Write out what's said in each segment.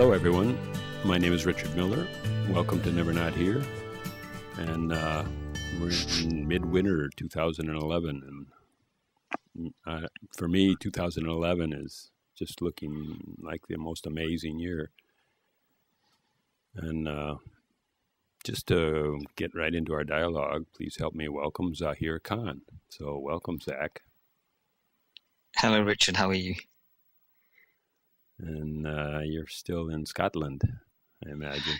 Hello, everyone. My name is Richard Miller. Welcome to Never Not Here. And uh, we're in midwinter 2011. And uh, for me, 2011 is just looking like the most amazing year. And uh, just to get right into our dialogue, please help me welcome Zahir Khan. So, welcome, Zak. Hello, Richard. How are you? And uh, you're still in Scotland, I imagine.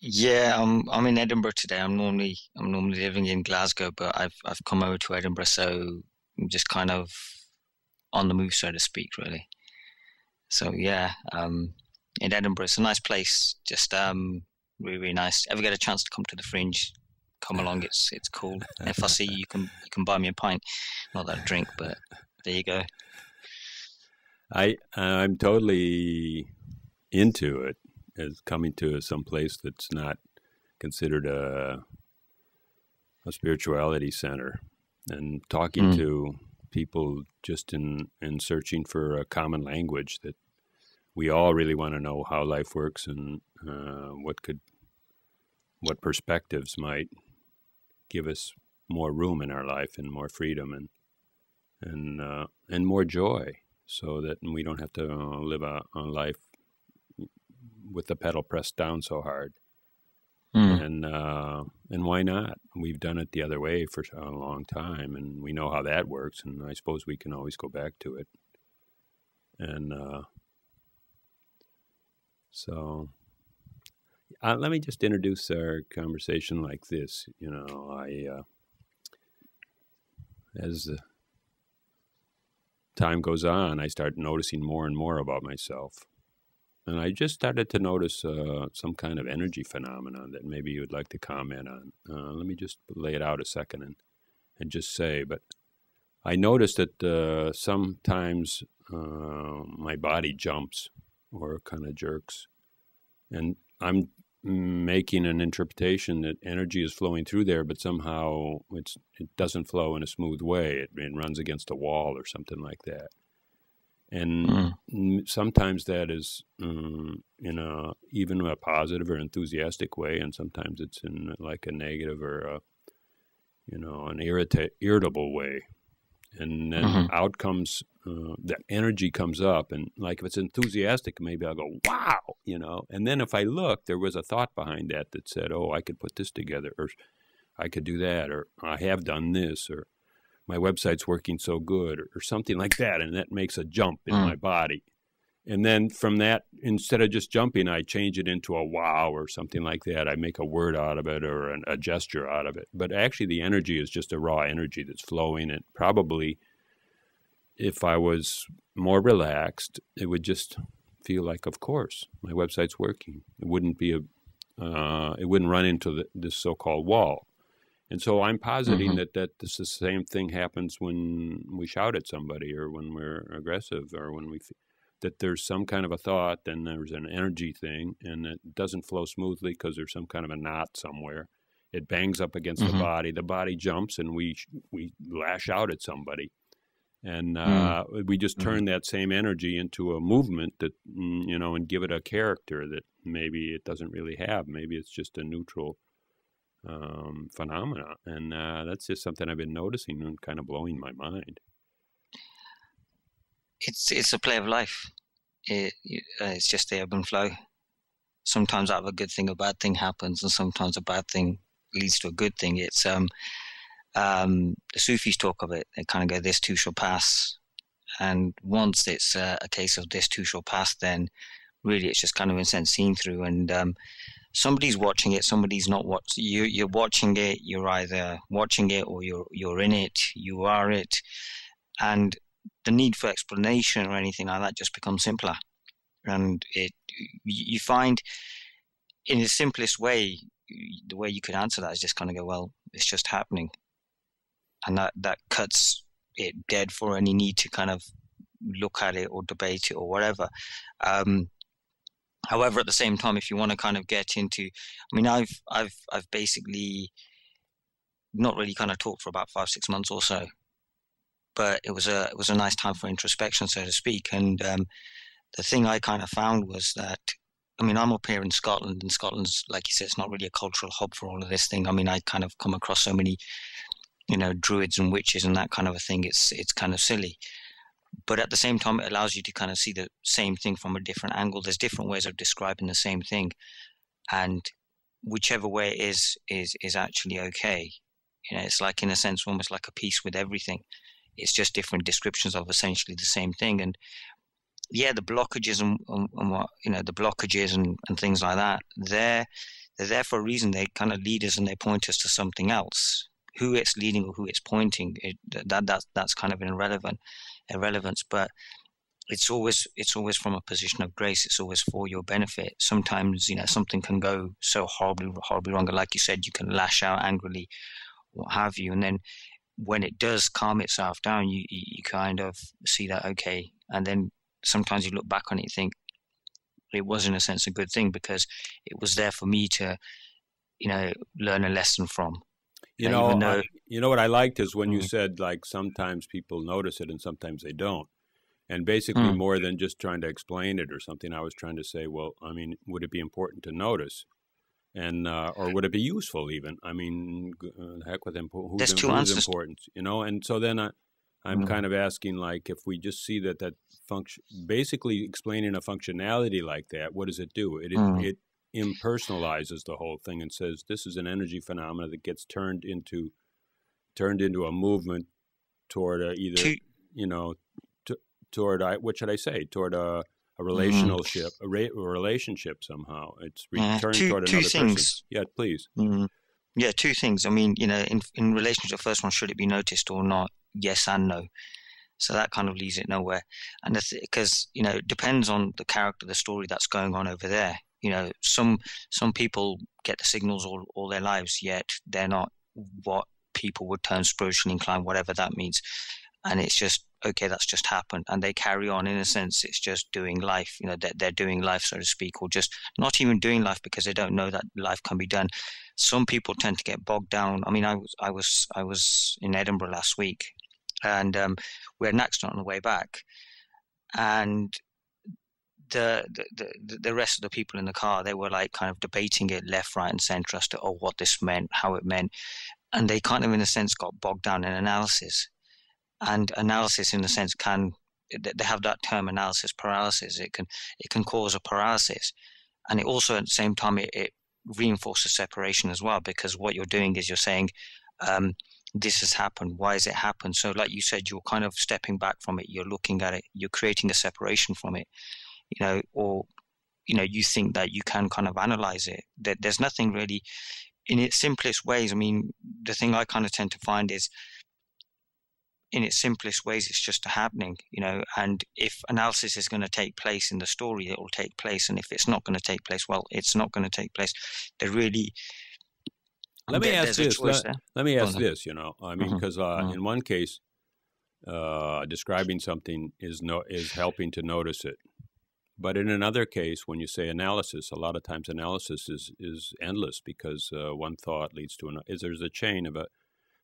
Yeah, I'm I'm in Edinburgh today. I'm normally I'm normally living in Glasgow, but I've I've come over to Edinburgh, so I'm just kind of on the move, so to speak, really. So yeah, um, in Edinburgh, it's a nice place. Just um, really really nice. Ever get a chance to come to the Fringe? Come along. It's it's cool. if I see you, you can you can buy me a pint. Not that drink, but there you go. I I'm totally into it as coming to some place that's not considered a a spirituality center and talking mm. to people just in in searching for a common language that we all really want to know how life works and uh, what could what perspectives might give us more room in our life and more freedom and and uh, and more joy so that we don't have to live a, a life with the pedal pressed down so hard. Mm. And uh, and why not? We've done it the other way for a long time, and we know how that works. And I suppose we can always go back to it. And uh, so, uh, let me just introduce our conversation like this. You know, I uh, as the time goes on, I start noticing more and more about myself. And I just started to notice uh, some kind of energy phenomenon that maybe you would like to comment on. Uh, let me just lay it out a second and, and just say, but I noticed that uh, sometimes uh, my body jumps or kind of jerks. And I'm making an interpretation that energy is flowing through there, but somehow it's, it doesn't flow in a smooth way. It, it runs against a wall or something like that and mm. sometimes that is um, in a even a positive or enthusiastic way, and sometimes it's in like a negative or a you know an irrita- irritable way. And then mm-hmm. out comes uh, that energy comes up, and like if it's enthusiastic, maybe I'll go wow, you know. And then if I look, there was a thought behind that that said, oh, I could put this together, or I could do that, or I have done this, or my website's working so good or, or something like that and that makes a jump in mm. my body and then from that instead of just jumping i change it into a wow or something like that i make a word out of it or an, a gesture out of it but actually the energy is just a raw energy that's flowing and probably if i was more relaxed it would just feel like of course my website's working it wouldn't be a uh, it wouldn't run into the, this so-called wall and so I'm positing mm-hmm. that, that this, the same thing happens when we shout at somebody or when we're aggressive or when we that there's some kind of a thought, then there's an energy thing, and it doesn't flow smoothly because there's some kind of a knot somewhere. It bangs up against mm-hmm. the body. The body jumps, and we we lash out at somebody, and mm. uh, mm. we just turn mm. that same energy into a movement that mm, you know, and give it a character that maybe it doesn't really have. Maybe it's just a neutral um, phenomena, and uh, that's just something I've been noticing and kind of blowing my mind. It's it's a play of life. It, uh, it's just the ebb and flow. Sometimes out of a good thing, a bad thing happens, and sometimes a bad thing leads to a good thing. It's um, um, the Sufis talk of it. They kind of go, "This too shall pass," and once it's uh, a case of this too shall pass, then really it's just kind of in sense seen through. And um, somebody's watching it, somebody's not watching. You, you're watching it. You're either watching it or you're you're in it. You are it, and the need for explanation or anything like that just becomes simpler. And it you find in the simplest way, the way you could answer that is just kind of go, well, it's just happening, and that that cuts it dead for any need to kind of look at it or debate it or whatever. Um, However, at the same time, if you want to kind of get into, I mean, I've I've I've basically not really kind of talked for about five six months or so, but it was a it was a nice time for introspection, so to speak. And um, the thing I kind of found was that I mean, I'm up here in Scotland, and Scotland's, like you said, it's not really a cultural hub for all of this thing. I mean, I kind of come across so many, you know, druids and witches and that kind of a thing. It's it's kind of silly, but at the same time, it allows you to kind of see the same thing from a different angle. There's different ways of describing the same thing, and whichever way it is is is actually okay. You know, it's like in a sense almost like a piece with everything. It's just different descriptions of essentially the same thing, and yeah, the blockages and, and, and, what you know, the blockages and, and things like that, they're they're there for a reason. They kind of lead us and they point us to something else. Who it's leading or who it's pointing, it, that that that's kind of an irrelevant, irrelevance. But it's always it's always from a position of grace. It's always for your benefit. Sometimes you know something can go so horribly horribly wrong, like you said, you can lash out angrily, what have you, and then when it does calm itself down, you you kind of see that okay, and then sometimes you look back on it and think it was in a sense a good thing because it was there for me to you know learn a lesson from you know though, I, you know what i liked is when mm. you said like sometimes people notice it and sometimes they don't and basically mm. more than just trying to explain it or something i was trying to say well i mean would it be important to notice and uh, or would it be useful even i mean uh, heck with imp- who's, There's two who's important you know and so then I, i'm mm. kind of asking like if we just see that that function basically explaining a functionality like that what does it do it mm. it impersonalizes the whole thing and says this is an energy phenomena that gets turned into turned into a movement toward a, either you know t- toward what should i say toward a a relationship, mm. a, ra- a, relationship somehow. It's returned uh, two, toward two another things. person. Yeah, please. Mm. Yeah, two things. I mean, you know, in in relation to the first one, should it be noticed or not? Yes and no. So that kind of leaves it nowhere. And because, you know, it depends on the character, the story that's going on over there. You know, some some people get the signals all, all their lives, yet they're not what people would term spiritually inclined, whatever that means. And it's just, okay, that's just happened. And they carry on. In a sense, it's just doing life. You know, they're, they're doing life, so to speak, or just not even doing life because they don't know that life can be done. Some people tend to get bogged down. I mean, I was, I was, I was in Edinburgh last week and um, we had an accident on the way back, and the, the the rest of the people in the car they were like kind of debating it left, right, and centre as to oh what this meant, how it meant, and they kind of in a sense got bogged down in analysis, and analysis in a sense can they have that term analysis paralysis. It can it can cause a paralysis, and it also at the same time it, it reinforces separation as well because what you're doing is you're saying. Um, this has happened. Why has it happened? So like you said you're kind of stepping back from it. You're looking at it. You're creating a separation from it you know or you know you think that you can kind of analyze it that there's nothing really in its simplest ways i mean the thing i kind of tend to find is in its simplest ways it's just a happening you know and if analysis is going to take place in the story it will take place and if it's not going to take place well it's not going to take place there really let me ask this. Let, let, me ask this. You know, I mean, because mm-hmm. uh, mm-hmm. in one case, uh, describing something is no is helping to notice it, but in another case, when you say analysis, a lot of times analysis is is endless because uh, one thought leads to another. Is there's a chain of a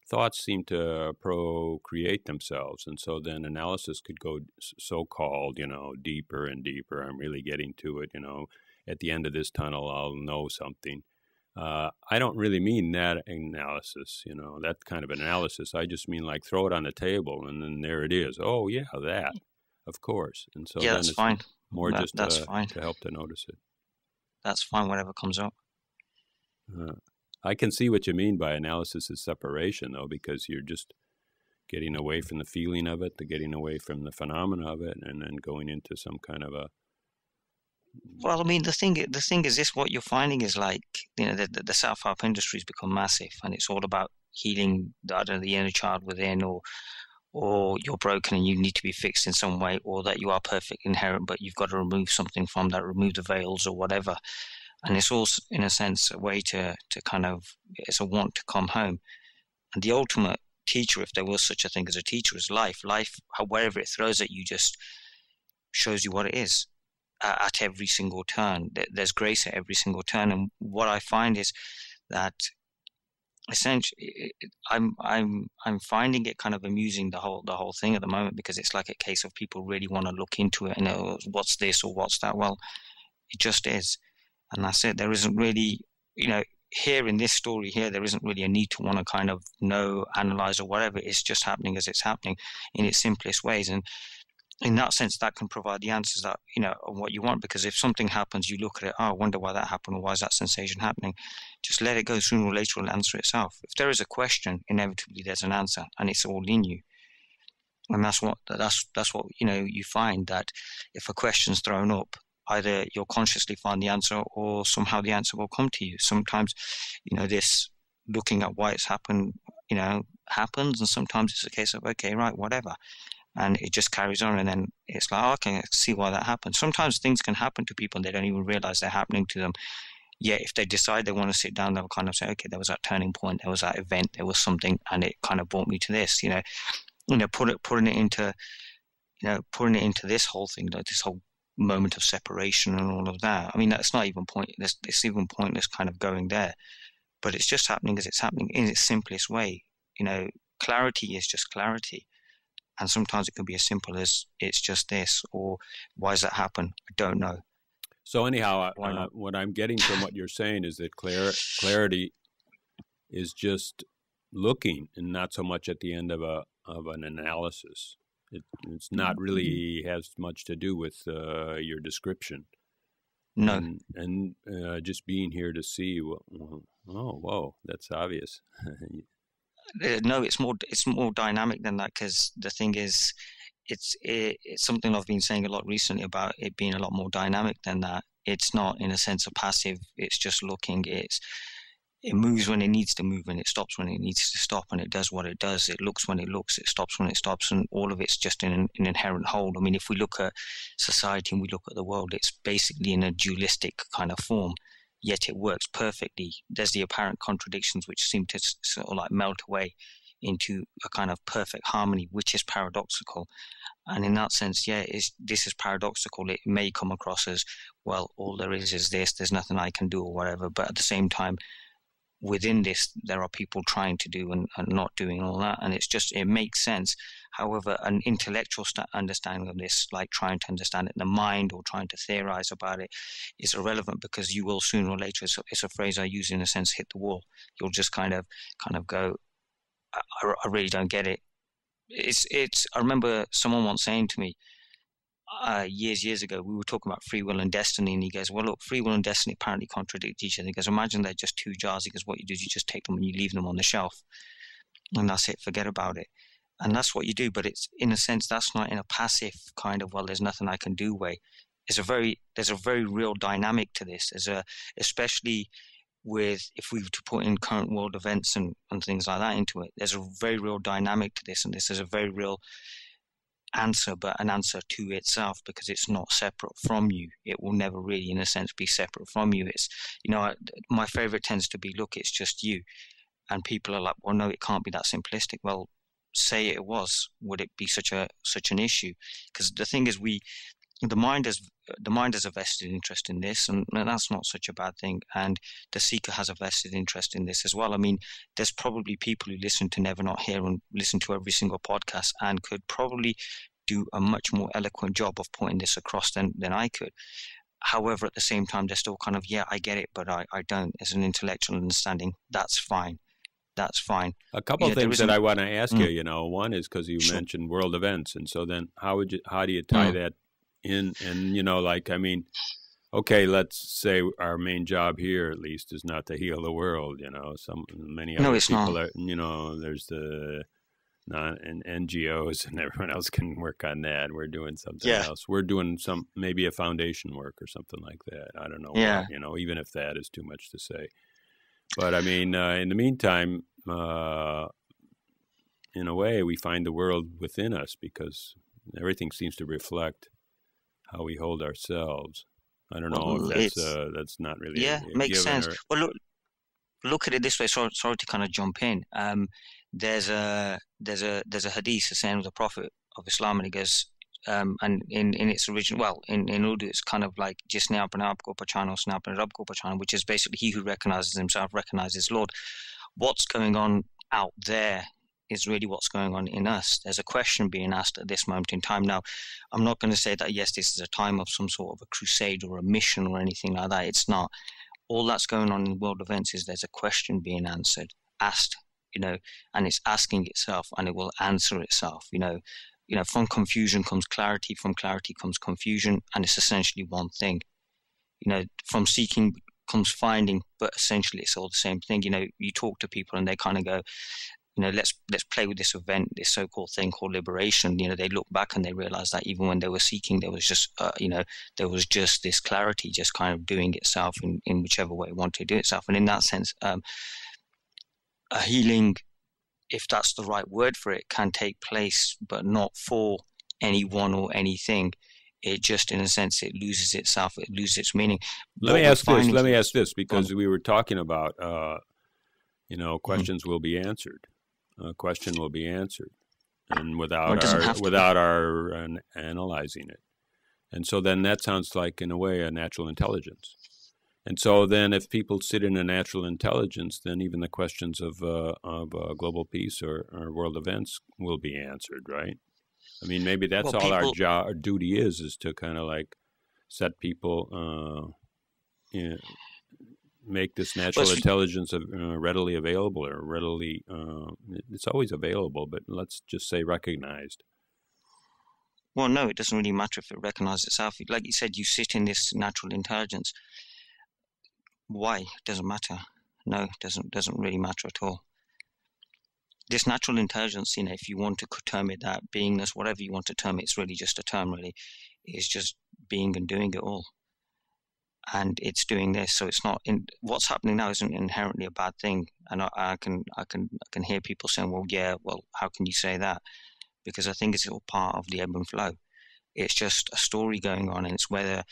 thoughts seem to procreate themselves, and so then analysis could go so called, you know, deeper and deeper. I'm really getting to it. You know, at the end of this tunnel, I'll know something uh, I don't really mean that analysis, you know, that kind of analysis. I just mean like throw it on the table and then there it is. Oh yeah, that, of course. And so yeah, that's fine. More that, just that's uh, fine. to help to notice it. That's fine. Whatever comes up. Uh, I can see what you mean by analysis is separation, though, because you're just getting away from the feeling of it, the getting away from the phenomena of it, and then going into some kind of a well, I mean, the thing the thing is this: what you're finding is like you know the, the, the self help industry has become massive, and it's all about healing the, I don't know, the inner child within, or or you're broken and you need to be fixed in some way, or that you are perfect inherent, but you've got to remove something from that, remove the veils or whatever. And it's also, in a sense, a way to to kind of it's a want to come home. And the ultimate teacher, if there was such a thing as a teacher, is life. Life, wherever it throws at you, just shows you what it is at every single turn. There's grace at every single turn, and what I find is that essentially I'm I'm I'm finding it kind of amusing the whole the whole thing at the moment because it's like a case of people really want to look into it and know what's this or what's that. Well, it just is. and that's it. There isn't really, you know, here in this story here, there isn't really a need to want to kind of know, analyze, or whatever. It's just happening as it's happening in its simplest ways. And in that sense, that can provide the answers that, you know, what you want. Because if something happens, you look at it, oh, I wonder why that happened, or why is that sensation happening? Just let it go sooner or later, it'll answer itself. If there is a question, inevitably there's an answer, and it's all in you. And that's what that's that's what you know you find that if a question's thrown up, either you'll consciously find the answer or somehow the answer will come to you. Sometimes, you know, this looking at why it's happened, you know, happens, and sometimes it's a case of okay, right, whatever, and it just carries on, and then it's like, oh, okay, I see why that happened. Sometimes things can happen to people they don't even realize they're happening to them. Yet, if they decide they want to sit down, they'll kind of say, okay, there was that turning point, there was that event, there was something, and it kind of brought me to this. You know, you know, put it, putting it into, you know, putting it into this whole thing, like this whole moment of separation and all of that. I mean, that's not even pointless. It's even pointless kind of going there. But it's just happening as it's happening in its simplest way. You know, clarity is just clarity. And sometimes it can be as simple as it's just this, or why does that happen? I don't know. So anyhow, uh, what I'm getting from what you're saying is that clar- clarity is just looking, and not so much at the end of a of an analysis. It, it's not mm-hmm. really has much to do with uh, your description. No. And, and uh, just being here to see, well, oh, whoa, that's obvious. Uh, no, it's more it's more dynamic than that because the thing is, it's it, it's something I've been saying a lot recently about it being a lot more dynamic than that. It's not in a sense of passive. It's just looking. It's it moves when it needs to move and it stops when it needs to stop and it does what it does it looks when it looks it stops when it stops and all of it's just in an, an inherent hold i mean if we look at society and we look at the world it's basically in a dualistic kind of form yet it works perfectly. There's the apparent contradictions which seem to sort of like melt away into a kind of perfect harmony which is paradoxical. And in that sense yeah this is paradoxical. It may come across as well all there is is this there's nothing i can do or whatever. But at the same time within this there are people trying to do and, and not doing all that. And it's just it makes sense. However an intellectual st- understanding of this like trying to understand it in the mind or trying to theorize about it is irrelevant because you will sooner or later it's a, it's a phrase i use in a sense hit the wall. You'll just kind of kind of go I, I really don't get it. It's it's i remember someone once saying to me uh, years, years ago, we were talking about free will and destiny, and he goes, "Well, look, free will and destiny apparently contradict each other." He goes, "Imagine they're just two jars." He goes, "What you do is you just take them and you leave them on the shelf, and that's it. Forget about it." And that's what you do, but it's in a sense that's not in a passive kind of well, there's nothing I can do way. It's a very there's a very real dynamic to this. There's a especially with if we were to put in current world events and, and things like that into it, there's a very real dynamic to this, and this is a very real answer, but an answer to itself because it's not separate from you. It will never really, in a sense, be separate from you. It's, you know, my favorite tends to be, look, it's just you. And people are like, well, no, it can't be that simplistic. Well, say it was, would it be such a such an issue? Because the thing is, we the mind has the mind has a vested interest in this, and, and, that's not such a bad thing. And the seeker has a vested interest in this as well. I mean, there's probably people who listen to Never Not Here and listen to every single podcast and could probably do a much more eloquent job of putting this across than, than I could. However, at the same time, they're still kind of, yeah, I get it, but I, I don't. As an intellectual understanding, that's fine. That's fine. A couple of things that I want to ask mm. you, you know, one is because you sure. mentioned world events, and so then how would you, how do you tie mm. that in? And you know, like I mean, okay, let's say our main job here, at least, is not to heal the world. You know, some many other no, people not. are. You know, there's the non and NGOs and everyone else can work on that. We're doing something yeah. else. We're doing some maybe a foundation work or something like that. I don't know. Yeah. You know, even if that is too much to say. But I mean, uh, in the meantime, uh, in a way, we find the world within us because everything seems to reflect how we hold ourselves. I don't know well, if that's uh, that's not really yeah makes sense. Or... Well, look, look at it this way. Sorry, sorry to kind of jump in. Um, there's a there's a there's a hadith, a saying of the Prophet of Islam, and he goes, um, and in, in its original, well, in, in Urdu, it's kind of like jisne apne aap ko pachano, usne apne rab ko pachano, which is basically he who recognizes himself recognizes Lord. What's going on out there is really what's going on in us. There's a question being asked at this moment in time. Now, I'm not going to say that, yes, this is a time of some sort of a crusade or a mission or anything like that. It's not. All that's going on in world events is there's a question being answered, asked, you know, and it's asking itself and it will answer itself, you know. You know, from confusion comes clarity, from clarity comes confusion, and it's essentially one thing. You know, from seeking comes finding, but essentially it's all the same thing. You know, you talk to people and they kind of go, you know, let's let's play with this event, this so-called thing called liberation. You know, they look back and they realize that even when they were seeking, there was just, uh, you know, there was just this clarity, just kind of doing itself in, in whichever way it wanted to do itself. And in that sense, um, a healing, if that's the right word for it, can take place, but not for anyone or anything it just in a sense it loses itself it loses its meaning let what me ask this let me ask this because we were talking about uh, you know questions mm-hmm. will be answered a question will be answered and without our without our an, analyzing it. And so then that sounds like in a way a natural intelligence. And so then if people sit in a natural intelligence then even the questions of uh, of uh, global peace or, or world events will be answered right? I mean, maybe that's well, all people, our job, our duty is, is to kind of like set people, uh, you know, make this natural well, intelligence uh, readily available or readily, uh, it's always available, but let's just say recognized. Well, no, it doesn't really matter if it recognizes itself. Like you said, you sit in this natural intelligence. Why? It doesn't matter. No, it doesn't doesn't really matter at all this natural intelligence, you know, if you want to term it that beingness, whatever you want to term it, it's really just a term, really. It's just being and doing it all. And it's doing this, so it's not in what's happening now isn't inherently a bad thing. And I, I can I can I can hear people saying, Well, yeah, well, how can you say that? Because I think it's all part of the ebb and flow. It's just a story going on, and it's whether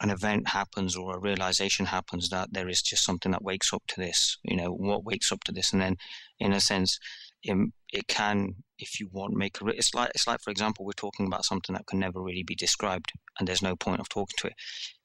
an event happens or a realization happens that there is just something that wakes up to this you know what wakes up to this and then in a sense it, it can if you want make a it's like it's like for example we're talking about something that can never really be described and there's no point of talking to it.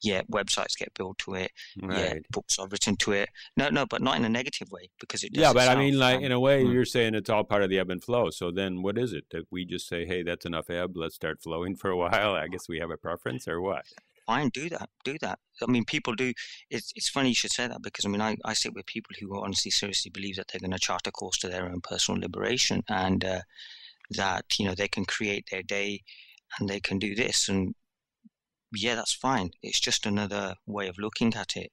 Yeah websites get built to it. Right. yeah books are written to it. No no but not in a negative way because it yeah but i mean like in a way mm. you're saying it's all part of the ebb and flow. So then what is it? That we just say hey that's enough ebb let's start flowing for a while. I guess we have a preference or what fine, do that, do that. I mean, people do. It's it's funny you should say that because I mean, I, I sit with people who honestly, seriously believe that they're going to chart a course to their own personal liberation, and uh, that you know they can create their day, and they can do this, and yeah, that's fine. It's just another way of looking at it.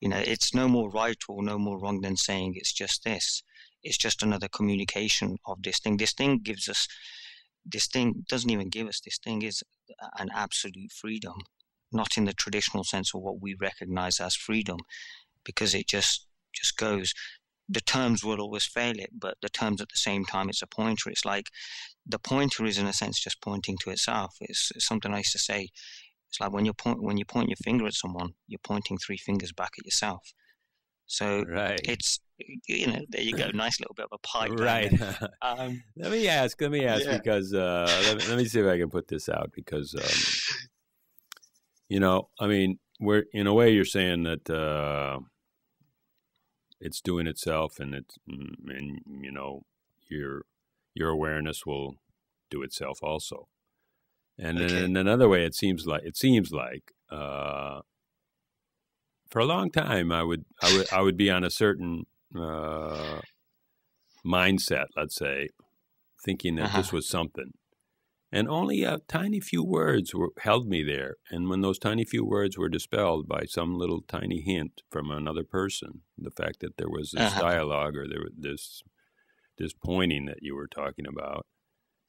You know, it's no more right or no more wrong than saying it's just this. It's just another communication of this thing. This thing gives us. This thing doesn't even give us. This thing is an absolute freedom not in the traditional sense of what we recognize as freedom, because it just just goes. The terms will always fail it, but the terms at the same time, it's a pointer. It's like the pointer is in a sense just pointing to itself. It's, it's something I used to say. It's like when you point when you point your finger at someone, you're pointing three fingers back at yourself. So right. it's you know there you go, nice little bit of a pipe. Right. Um, let me ask. Let me ask yeah. because uh, let, me, let, me see if I can put this out because um, you know, I mean, we're in a way you're saying that uh, it's doing itself, and it's mm, and you know your your awareness will do itself also. And okay. in another way, it seems like it seems like uh, for a long time I would I would I would be on a certain uh, mindset, let's say, thinking that uh-huh. this was something, and only a tiny few words were, held me there. And when those tiny few words were dispelled by some little tiny hint from another person, the fact that there was this uh-huh. dialogue or there was this this pointing that you were talking about,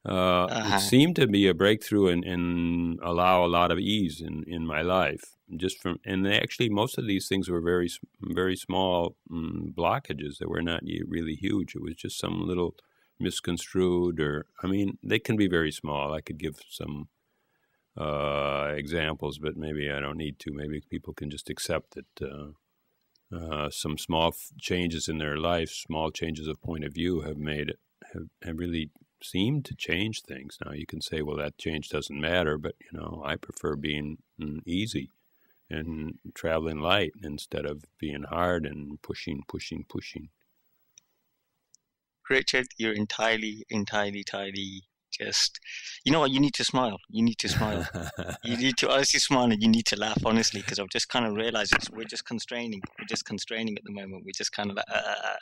uh, uh-huh. it seemed to be a breakthrough and, and allow a lot of ease in, in my life. Just from and actually most of these things were very very small mm, blockages that were not really huge. It was just some little misconstrued or I mean they can be very small. I could give some uh, examples, but maybe I don't need to. Maybe people can just accept that uh, uh, some small f- changes in their life, small changes of point of view, have made have, have really seemed to change things. Now you can say, well, that change doesn't matter, but you know, I prefer being mm, easy and traveling light instead of being hard and pushing, pushing, pushing. Richard, you're entirely, entirely, entirely just you know what you need to smile you need to smile. You need to honestly smile and you need to laugh honestly because i've just kind of realized it's, we're just constraining we're just constraining at the moment we're just kind of like uh, uh, uh,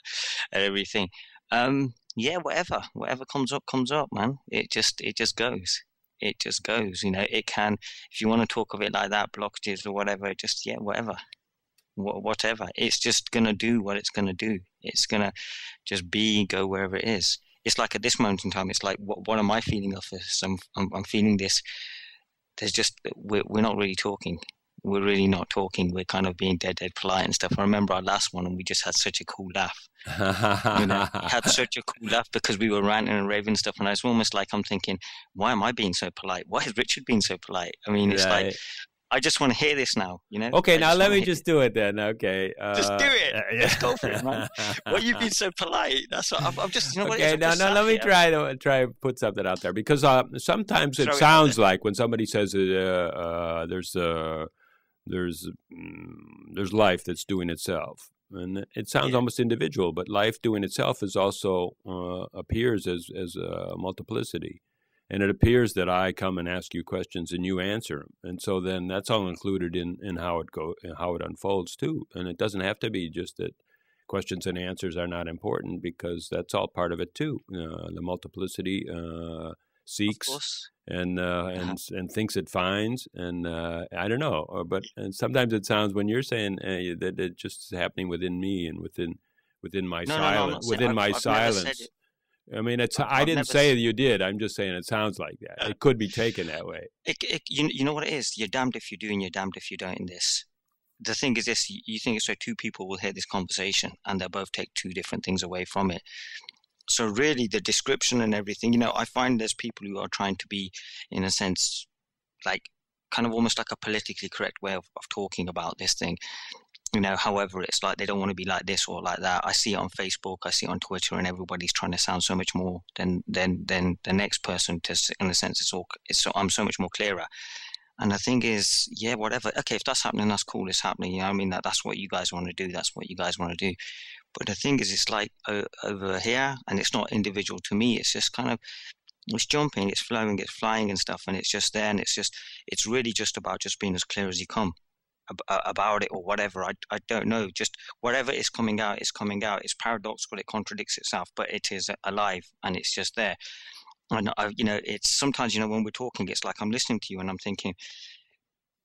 everything. Um yeah whatever whatever comes up comes up man. It just it just goes it just goes you know it can if you want to talk of it like that blockages or whatever just yeah whatever whatever it's just gonna do what it's gonna do it's gonna just be go wherever it is it's like at this moment in time, it's like, what, what am I feeling of this? I'm, I'm, I'm feeling this. There's just, we're, we're not really talking. We're really not talking. We're kind of being dead, dead polite and stuff. I remember our last one and we just had such a cool laugh. you know, had such a cool laugh because we were ranting and raving stuff. And I was almost like, I'm thinking, why am I being so polite? Why is Richard being so polite? I mean, it's right. like, I just want to hear this now, you know. Okay, I now let me just do it then. Okay, uh, just do it. Uh, yeah. Let's go for it, man. well, you've been so polite. That's what I'm, I'm just. You know okay, what now, now let me try to try to put something out there because uh, sometimes it Throw sounds it like when somebody says uh, uh, there's uh, there's mm, there's life that's doing itself, and it sounds yeah. almost individual, but life doing itself is also appears as as a multiplicity and it appears that I come and ask you questions and you answer them, and so then that's all included in in how it go how it unfolds too. And it doesn't have to be just that questions and answers are not important because that's all part of it too. Uh, the multiplicity uh, seeks and uh, uh-huh. and and thinks it finds, and uh, I don't know, but and sometimes it sounds when you're saying uh, that it just is happening within me and within within my no, silence, no, no, within my I've silence I mean, it's. I I've didn't say you did. I'm just saying it sounds like that. Uh, it could be taken that way. It, it, you, you know what it is? You're damned if you do, and you're damned if you don't. In this, the thing is this: you think it's so two people will hear this conversation, and they'll both take two different things away from it. So really, the description and everything. You know, I find there's people who are trying to be, in a sense, like kind of almost like a politically correct way of, of talking about this thing you know, however, it's like they don't want to be like this or like that. I see it on Facebook, I see it on Twitter, and everybody's trying to sound so much more than than than the next person. To in a sense, it's all it's so I'm so much more clearer. And the thing is, yeah, whatever. Okay, if that's happening, that's cool. It's happening. You know, I mean, that that's what you guys want to do. That's what you guys want to do. But the thing is, it's like over here, and it's not individual to me. It's just kind of it's jumping, it's flowing, it's flying and stuff, and it's just there, and it's just it's really just about just being as clear as you come about it or whatever. I, I don't know. Just whatever is coming out is coming out. It's paradoxical. It contradicts itself, but it is alive and it's just there. And I, you know, it's sometimes you know when we're talking, it's like I'm listening to you and I'm thinking,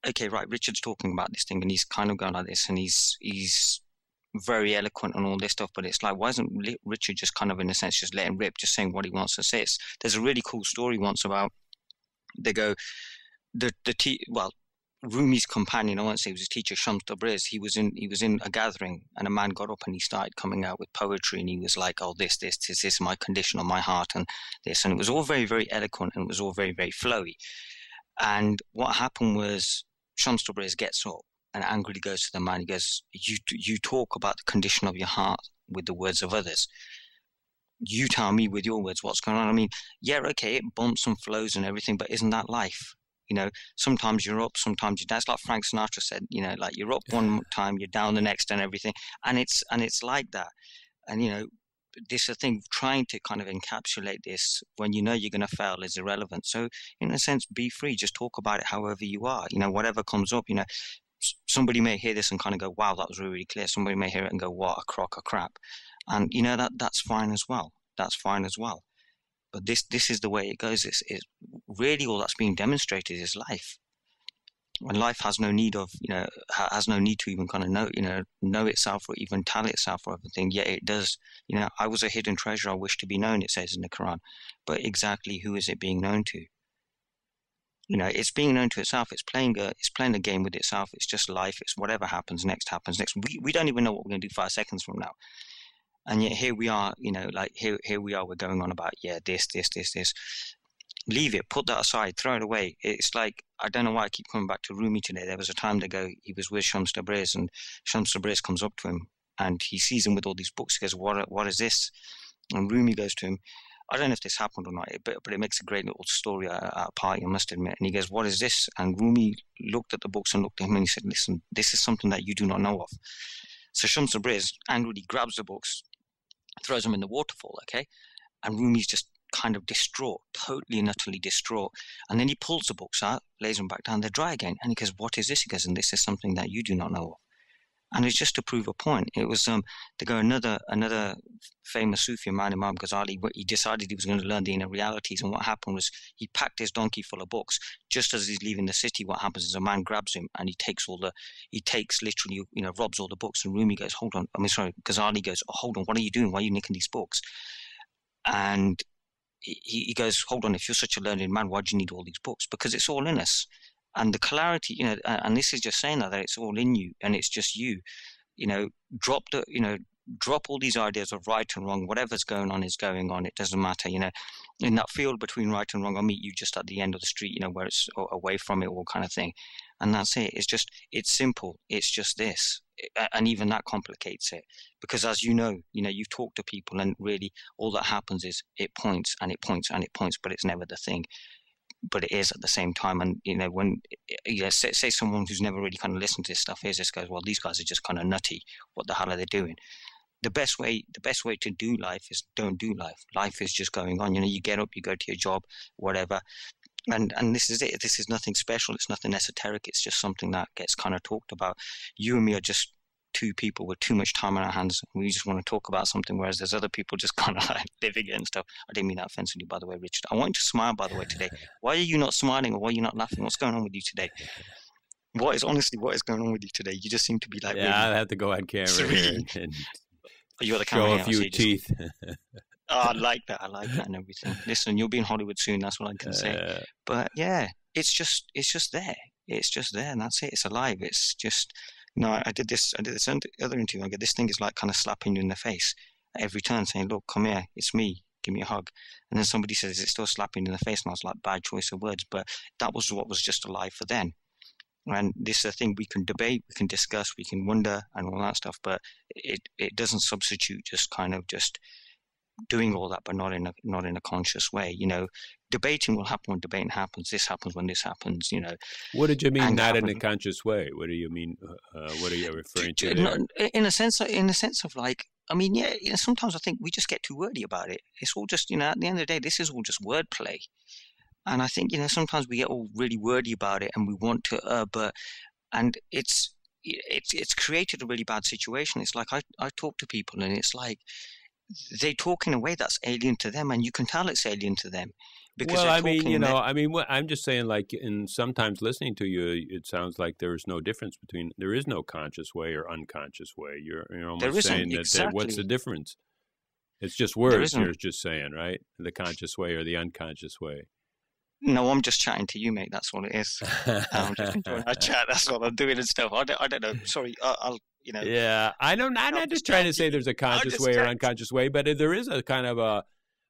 okay, right, Richard's talking about this thing and he's kind of going like this and he's he's very eloquent and all this stuff, but it's like, why isn't Richard just kind of, in a sense, just letting rip, just saying what he wants to say? It's, there's a really cool story once about they go, the the t well Rumi's companion, I won't say it was his teacher, Shams Tabriz, he was in he was in a gathering and a man got up and he started coming out with poetry and he was like, Oh, this, this, this, this, my condition on my heart and this and it was all very, very eloquent and it was all very, very flowy. And what happened was Shams Tabriz gets up and angrily goes to the man, he goes, You you talk about the condition of your heart with the words of others you tell me with your words what's going on. I mean, yeah, okay, it bumps and flows and everything, but isn't that life? You know, sometimes you're up, sometimes you're down. It's like Frank Sinatra said, you know, like you're up one time, you're down the next, and everything. And it's and it's like that. And you know, this a thing trying to kind of encapsulate this when you know you're going to fail is irrelevant. So in a sense, be free. Just talk about it however you are. You know, whatever comes up. You know, somebody may hear this and kind of go, "Wow, that was really, really clear." Somebody may hear it and go, "What a crock of crap," and you know that that's fine as well. That's fine as well. But this this is the way it goes. It's, it's really all that's being demonstrated is life. And life has no need of, you know, has no need to even kind of know, you know, know itself or even tell itself or everything. Yet it does. You know, I was a hidden treasure. I wish to be known. It says in the Quran. But exactly who is it being known to? You know, it's being known to itself. It's playing a, it's playing a game with itself. It's just life. It's whatever happens next happens next. We we don't even know what we're going to do five seconds from now and yet here we are you know like here here we are we're going on about yeah this this this this leave it put that aside throw it away it's like i don't know why i keep coming back to rumi today there was a time ago he was with shams tabriz and shams tabriz comes up to him and he sees him with all these books he goes what what is this and rumi goes to him I don't know if this happened or not, but, but it makes a great little story at, at a party, I must admit. And he goes, What is this? And Rumi looked at the books and looked at him and he said, Listen, this is something that you do not know of. So Shams Tabriz angrily grabs the books, throws them in the waterfall, okay? And Rumi's just kind of distraught, totally and utterly distraught. And then he pulls the books out, lays them back down, they're dry again. And he goes, What is this? He goes, And this is something that you do not know. And it's just to prove a point. It was um, to go another another famous Sufi man, Imam Ghazali, he decided he was going to learn the inner realities. And what happened was he packed his donkey full of books. Just as he's leaving the city, what happens is a man grabs him and he takes all the, he takes literally, you know, robs all the books. And Rumi goes, hold on. I mean, sorry, Ghazali goes, oh, hold on, what are you doing? Why are you nicking these books? And he, he goes, hold on, if you're such a learned man, why do you need all these books? Because it's all in us and the clarity, you know, and this is just saying that, that it's all in you and it's just you, you know, drop the, you know, drop all these ideas of right and wrong. Whatever's going on is going on. It doesn't matter, you know, in that field between right and wrong. I'll meet you just at the end of the street, you know, where it's away from it, all kind of thing. And that's it. It's just, it's simple. It's just this. And even that complicates it because as you know, you know, you've talked to people and really all that happens is it points and it points and it points, but it's never the thing but it is at the same time. And you know, when you know, say, say someone who's never really kind of listened to this stuff hears this goes, well, these guys are just kind of nutty. What the hell are they doing? The best way, the best way to do life is don't do life. Life is just going on. You know, you get up, you go to your job, whatever. And and this is it. This is nothing special. It's nothing esoteric. It's just something that gets kind of talked about. You and me are just two people with too much time on our hands. We just want to talk about something, whereas there's other people just kind of like living it and stuff. I didn't mean that offensively, by the way, Richard. I want you to smile, by the way, today. Why are you not smiling or why are you not laughing? What's going on with you today? What is honestly what is going on with you today? You just seem to be like yeah. Really I have to go on camera and, and you're the show a few teeth. oh, I like that. I like that and everything. Listen, you'll be in Hollywood soon. That's what I can say. Uh, but yeah, it's just it's just there. It's just there, and that's it. It's alive. It's just no, I did this. I did this other interview. I get this thing is like kind of slapping you in the face every turn, saying, "Look, come here, it's me. Give me a hug." And then somebody says, "Is it still slapping in the face?" And I was like, "Bad choice of words," but that was what was just alive for then. And this is a thing we can debate, we can discuss, we can wonder, and all that stuff. But it it doesn't substitute just kind of just doing all that, but not in a not in a conscious way. You know, debating will happen when debating happens. This happens when this happens. You know. What did you mean, not in a conscious way? What do you mean? Uh, uh what are you referring to? In a sense, in a sense of like, I mean, yeah. You know, sometimes I think we just get too wordy about it. It's all just, you know, at the end of the day, this is all just wordplay. And I think, you know, sometimes we get all really wordy about it, and we want to, uh, but, and it's it's it's created a really bad situation. It's like I I talk to people, and it's like they talk in a way that's alien to them, and you can tell it's alien to them. Because well, I mean, you know, I mean, I'm just saying, like, in sometimes listening to you, it sounds like there's no difference between there is no conscious way or unconscious way. You're, you're almost saying that, exactly. that what's the difference? It's just words. You're just saying, right? The conscious way or the unconscious way. No, I'm just chatting to you, mate. That's all it is. I'm just enjoying our chat. That's what I'm doing and stuff. I don't, I don't know. Sorry, I'll, I'll you know. Yeah, I don't. I'm not just trying to say there's a conscious way or unconscious way, but there is a kind of a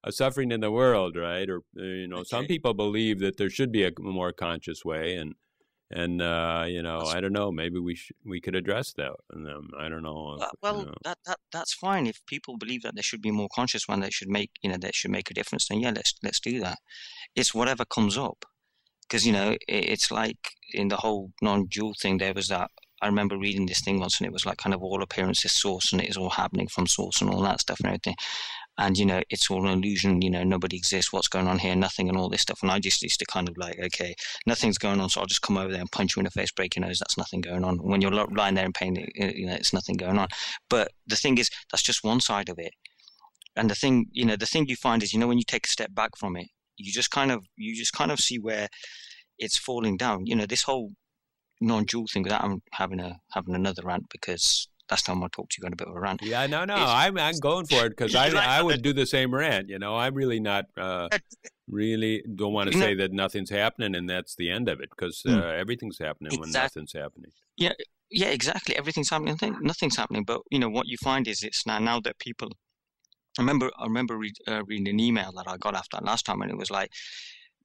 a suffering in the world, right? Or uh, you know, okay. some people believe that there should be a more conscious way, and and uh, you know, that's, I don't know. Maybe we sh- we could address that. And um, I don't know. Uh, well, you know. that that that's fine. If people believe that there should be more conscious one, that should make you know that should make a difference. Then yeah, let's let's do that. It's whatever comes up, because you know it, it's like in the whole non-dual thing. There was that I remember reading this thing once, and it was like kind of all appearances source, and it is all happening from source, and all that stuff and everything. And you know it's all an illusion you know nobody exists what's going on here nothing and all this stuff. And i just used to kind of like okay nothing's going on so i'll just come over there and punch you in the face break your nose that's nothing going on. When you're lying there in pain you know it's nothing going on. But the thing is that's just one side of it. And the thing you know the thing you find is you know when you take a step back from it you just kind of you just kind of see where it's falling down. You know this whole non-dual thing without having a having another rant because last time I talked to you on a bit of a rant. Yeah, no, no, I'm I'm going for it because I I would do the same rant. You know, I'm really not uh, really don't want to say that nothing's happening and that's the end of it because uh, mm. everything's happening exactly. when nothing's happening. Yeah, yeah, exactly. Everything's happening. Nothing's happening. But you know what you find is it's now now that people. I remember I remember read, uh, reading an email that I got after last time, and it was like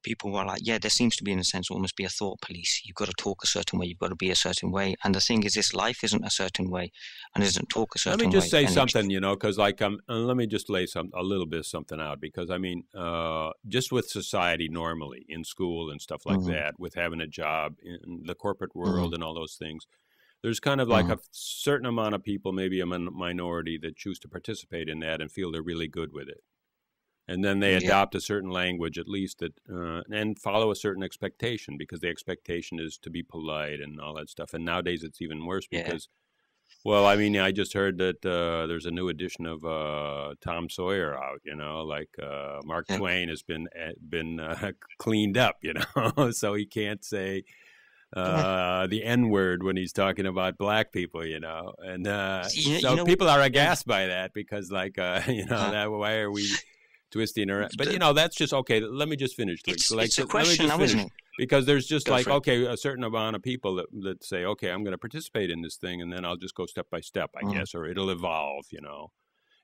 people were like, yeah, there seems to be, in a sense, almost be a thought police. You've got to talk a certain way. You've got to be a certain way. And the thing is, this life isn't a certain way and isn't talk a certain way. Let me just way. say something, you know, because like, um, let me just lay some, a little bit of something out because I mean, uh, just with society normally in school and stuff like mm-hmm. that, with having a job in the corporate world mm-hmm. and all those things, there's kind of like Mhm. a certain amount of people, maybe a min- minority, that choose to participate in that and feel they're really good with it. And then they Yeah. adopt a certain language, at least, that uh, and follow a certain expectation because the expectation is to be polite and all that stuff. And nowadays, it's even worse Yeah. because, well, I mean, I just heard that uh, there's a new edition of uh, Tom Sawyer out. You know, like uh, Mark Yeah. Twain has been uh, been uh, cleaned up. You know, so he can't say uh, the N word when he's talking about black people, you know, and uh, You so you know- people are aghast by that because, like, uh, you know, Huh. that why are we twisting around? But you know, that's just okay. Let me just finish. It's, like, it's so a question now, isn't it? Because there's just Go like okay, a certain amount of people that that say, okay, I'm going to participate in this thing, and then I'll just go step by step, I Mhm. guess, or it'll evolve, you know.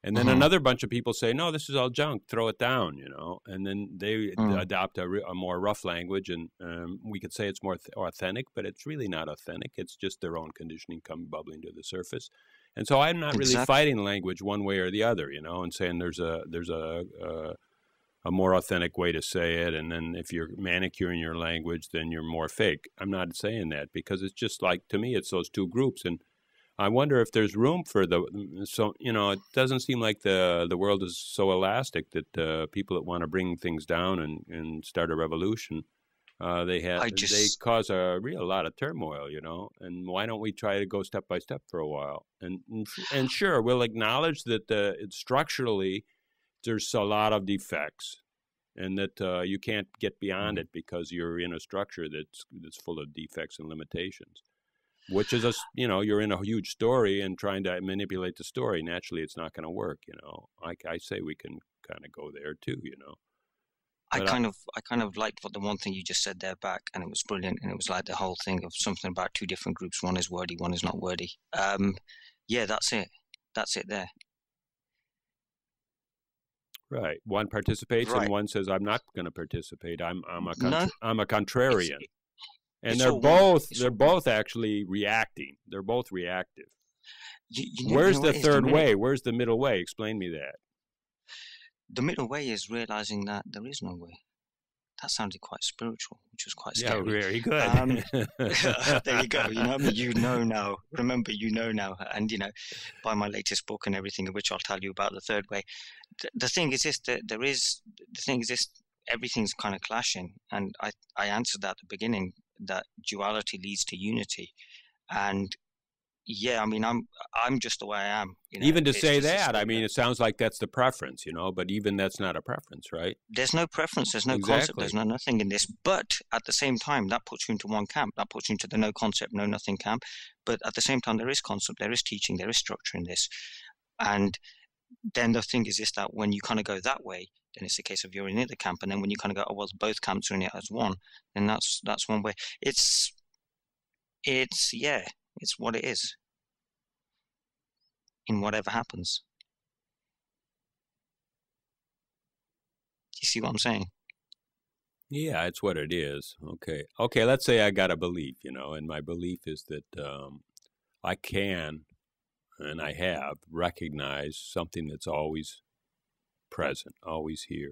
And then Mhm. another bunch of people say, no, this is all junk, throw it down, you know. And then they Mm. adopt a, re- a more rough language, and um, we could say it's more th- authentic, but it's really not authentic. It's just their own conditioning come bubbling to the surface. And so I'm not really Exactly. fighting language one way or the other, you know, and saying there's a there's a, a a more authentic way to say it, and then if you're manicuring your language, then you're more fake. I'm not saying that because it's just like to me, it's those two groups, and I wonder if there's room for the so you know it doesn't seem like the the world is so elastic that uh, people that want to bring things down and, and start a revolution uh, they have I they cause a real lot of turmoil you know and why don't we try to go step by step for a while? And and, and sure we'll acknowledge that uh, it's structurally there's a lot of defects and that uh, you can't get beyond Mm-hmm. it because you're in a structure that's that's full of defects and limitations which is a you know you're in a huge story and trying to manipulate the story. Naturally it's not going to work you know? I, I say we can kind of go there too you know But I- kind of I kind of liked what the one thing you just said there back, and it was brilliant. And it was like the whole thing of something about two different groups. One is wordy, one is not wordy. Um, yeah, that's it. That's it there. right one participates Right. and one says i'm not going to participate i'm i'm a No. contra- i'm a contrarian and it's they're both they're both actually reacting they're both reactive You, you know, where's you know the what it is? third way where's the middle way explain me that The middle way is realizing that there is no way. That sounded quite spiritual, which was quite scary. yeah very good Um, there you go. You know, I mean, you know now. Remember, you know now, and you know, by my latest book and everything, which I'll tell you about the third way. The, the thing is this: that there is the thing is this: everything's kind of clashing, and I I answered that at the beginning that duality leads to unity, and yeah, I mean, I'm I'm just the way I am. You know, even to it's say that i mean it sounds like that's the preference you know but even that's not a preference right there's no preference, there's no concept, there's no nothing in this. But at the same time, that puts you into one camp. That puts you into the no concept, no nothing camp. But at the same time, there is concept, there is teaching, there is structure in this. And then the thing is, is that when you kind of go that way, then it's a case of you're in the camp. And then when you kind of go, oh well, both camps are in it as one, then that's that's one way. It's it's yeah, it's what it is. In whatever happens. You see what I'm saying? Yeah, it's what it is. Okay. Okay, let's say I got a belief, you know, and my belief is that um, I can and I have recognized something that's always present, always here.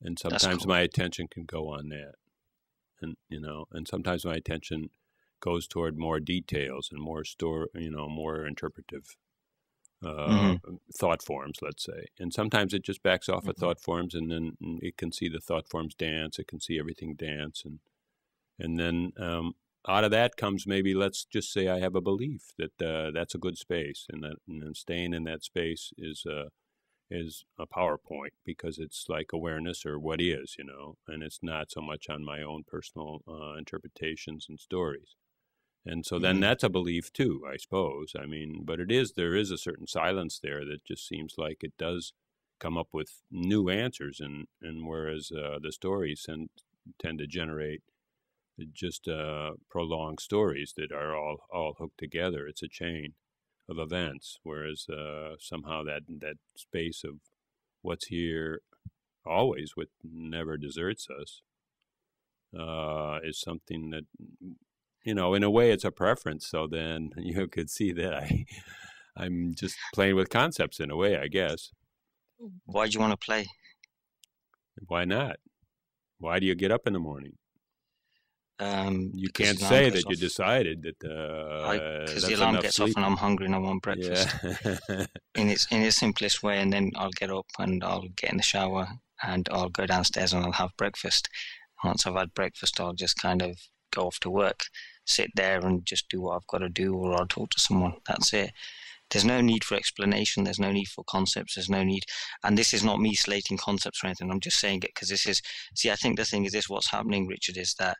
And sometimes cool. my attention can go on that. And you know, and sometimes my attention goes toward more details and more store, you know, more interpretive uh, thought forms, let's say. And sometimes it just backs off of Mhm. thought forms, and then it can see the thought forms dance. It can see everything dance, and and then um, out of that comes maybe let's just say I have a belief that uh, that's a good space, and that and then staying in that space is uh, is a PowerPoint because it's like awareness or what is, you know, and it's not so much on my own personal uh, interpretations and stories. And so then Mhm. that's a belief too, I suppose. I mean, but it is there is a certain silence there that just seems like it does come up with new answers, and and whereas uh, the stories tend tend to generate just uh, prolonged stories that are all all hooked together. It's a chain of events, whereas uh, somehow that that space of what's here always, what never deserts us, uh, is something that you know, in a way, it's a preference. So then you could see that I, I'm just playing with concepts in a way, I guess. Why do you want to play? Why not? Why do you get up in the morning? Um, you can't say that off. you decided that because uh, the alarm gets sleeping. off and I'm hungry and I want breakfast. Yeah. in its in its simplest way, and then I'll get up and I'll get in the shower and I'll go downstairs and I'll have breakfast. Once I've had breakfast, I'll just kind of go off to work, sit there and just do what I've got to do, or I'll talk to someone. That's it. There's no need for explanation. There's no need for concepts. There's no need. And this is not me slating concepts or anything. I'm just saying it because this is. See, I think the thing is this: what's happening, Richard, is that